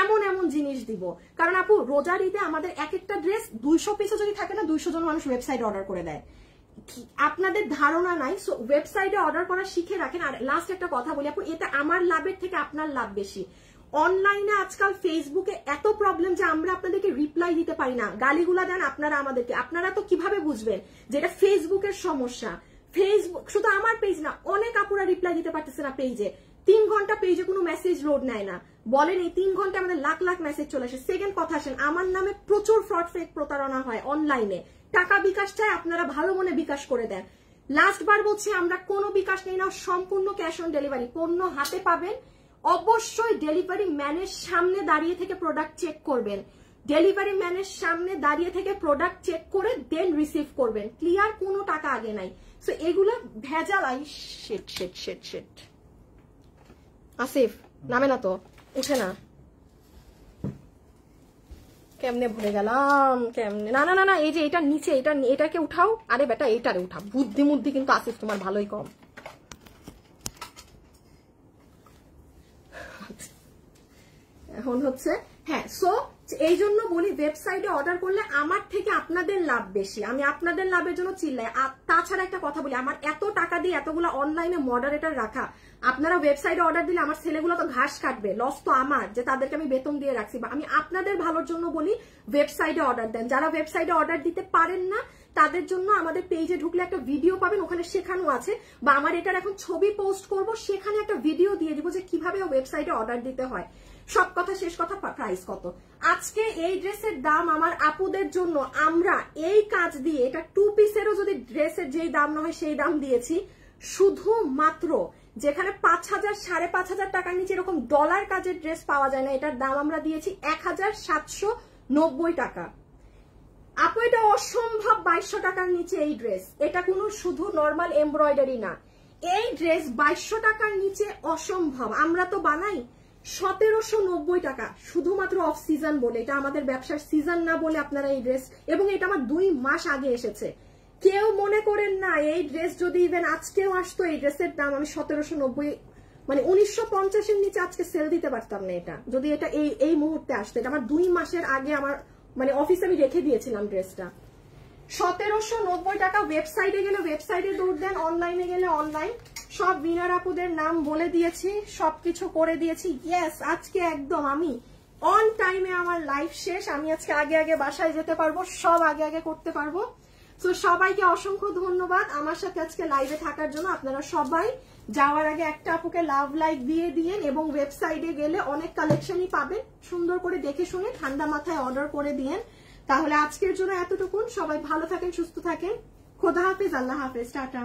এমন এমন জিনিস দিব। কারণ আপু রোজার ঈদে আমাদের এক একটা ড্রেস দুইশো পিসও যদি থাকে না, দুইশো জন মানুষ ওয়েবসাইটে অর্ডার করে দেয়। আপনাদের ধারণা নাই সো ওয়েবসাইটে অর্ডার করা শিখে রাখেন। আর লাস্ট একটা কথা বলি আপু এটা আমার লাভের থেকে আপনার লাভ বেশি। অনলাইনে আজকাল ফেসবুকে এত প্রবলেম যে আমরা আপনাদেরকে রিপ্লাই দিতে পারি না। গালিগুলা দেন আপনারা আমাদেরকে। আপনারা তো কীভাবে বুঝবেন যে এটা ফেসবুকের সমস্যা? ফেসবুক শুধু আমার পেজ না, অনেক আপুরা রিপ্লাই দিতে পারতেছে না পেজে তিন ঘণ্টা পেজে কোনো মেসেজ লোড নেয় না। বলেন এই তিন ঘণ্টা আমাদের লাখ লাখ মেসেজ চলে আসে। সেকেন্ড কথা আসেন, আমার নামে প্রচুর ফ্রড ফেক প্রতারণা হয় অনলাইনে টাকা বিকাশ চায় আপনারা ভালো মনে বিকাশ করে দেন। লাস্ট বার বলছি, আমরা কোনো বিকাশ নেই না, সম্পূর্ণ ক্যাশ অন ডেলিভারি পণ্য হাতে পাবেন অবশ্যই ডেলিভারি ম্যানের সামনে দাঁড়িয়ে থেকে প্রোডাক্ট চেক করবেন। ডেলিভারি ম্যানের সামনে দাঁড়িয়ে থেকে প্রোডাক্ট চেক করে দেন রিসিভ করবেন। ক্লিয়ার কোনো টাকা আগে নাই। সো এগুলো ভেজাল আই শেট শেট শেট শেট আসিফ, নামে না তো? উঠে না। কেমনে ভুলে গেলাম? কেমনে? না না না এই যে এটা নিচে, এটা এটাকে উঠাও। আরে বেটা, এটারে উঠাও। বুদ্ধি মুদ্ধি কিন্তু আসিফ তোমার ভালোই কম। এখন হচ্ছে হ্যাঁ সো এই জন্য বলি ওয়েবসাইটে অর্ডার করলে আমার থেকে আপনাদের লাভ বেশি। আমি আপনাদের লাভের জন্য চিল্লাই। তাছাড়া একটা কথা বলি, আমার এত টাকা দিয়ে এতগুলো অনলাইনে মডারেটর রাখা, আপনারা ওয়েবসাইটে অর্ডার দিলে আমার ছেলেগুলো তো ঘাস কাটবে লস তো আমার, যে তাদেরকে আমি বেতন দিয়ে রাখছি। বা আমি আপনাদের ভালোর জন্য বলি ওয়েবসাইটে অর্ডার দেন। যারা ওয়েবসাইটে অর্ডার দিতে পারেন না, তাদের জন্য আমাদের পেজে ঢুকলে একটা ভিডিও পাবেন, ওখানে শেখানো আছে। বা আমার এটার এখন ছবি পোস্ট করব, সেখানে একটা ভিডিও দিয়ে দিব যে কীভাবে ওয়েবসাইটে অর্ডার দিতে হয়। সব কথা, শেষ কথা প্রাইস কত? আজকে এই ড্রেসের দাম আমার আপুদের জন্য, আমরা এই কাজ দিয়ে, এটা টু পিসেরও যদি ড্রেসের যেই দাম না হয়, সেই দাম দিয়েছি, শুধুমাত্র যেখানে পাঁচ হাজার, সাড়ে পাঁচ হাজার টাকার নিচে এরকম ডলার কাজের ড্রেস পাওয়া যায় না, এটার দাম আমরা দিয়েছি এক হাজার সাতশো নব্বই টাকা। আপু, এটা অসম্ভব বাইশশো টাকার নিচে এই ড্রেস এটা কোনো শুধু নর্মাল এমব্রয়ডারি না। এই ড্রেস বাইশশো টাকার নিচে অসম্ভব। আমরা তো বানাই। সতেরোশো নব্বই টাকা শুধুমাত্র অফ সিজন বলে। এটা আমাদের ব্যবসার সিজন না বলে আপনারা এই ড্রেস এবং এটা আমার দুই মাস আগে এসেছে। কেউ মনে করেন না এই ড্রেস যদি ইভেন আজকেও আসতো, এই ড্রেসের দাম আমি সতেরোশো নব্বই মানে উনিশশো পঞ্চাশের নিচে আজকে সেল দিতে পারতাম না এটা। যদি এটা এই এই মুহূর্তে আসতো, এটা আমার দুই মাসের আগে আমার মানে অফিসে আমি রেখে দিয়েছিলাম ড্রেসটা সতেরোশো নব্বই টাকা ওয়েবসাইটে গেলে ওয়েবসাইটে দৌড় দেন অনলাইনে গেলে অনলাইন সব বিনার আপুদের নাম বলে দিয়েছি, সবকিছু করে দিয়েছি। ইয়েস আজকে একদম আমি। অন টাইমে আমার লাইফ শেষ। আমি আজকে আগে আগে বাসায় যেতে পারব, সব আগে আগে করতে পারব। তো সবাইকে অসংখ্য ধন্যবাদ। আমার সাথে আজকে লাইভে থাকার জন্য আপনারা সবাই যাওয়ার আগে একটা আপুকে লাভ লাইক দিয়ে দিয়েন এবং ওয়েবসাইটে গেলে অনেক কালেকশনই পাবেন। সুন্দর করে দেখে শুনে ঠান্ডা মাথায় অর্ডার করে দিয়েন। তাহলে আজকের জন্য এতটুকুন। সবাই ভালো থাকেন সুস্থ থাকেন। খোদা হাফেজ আল্লাহ হাফেজ টাটা।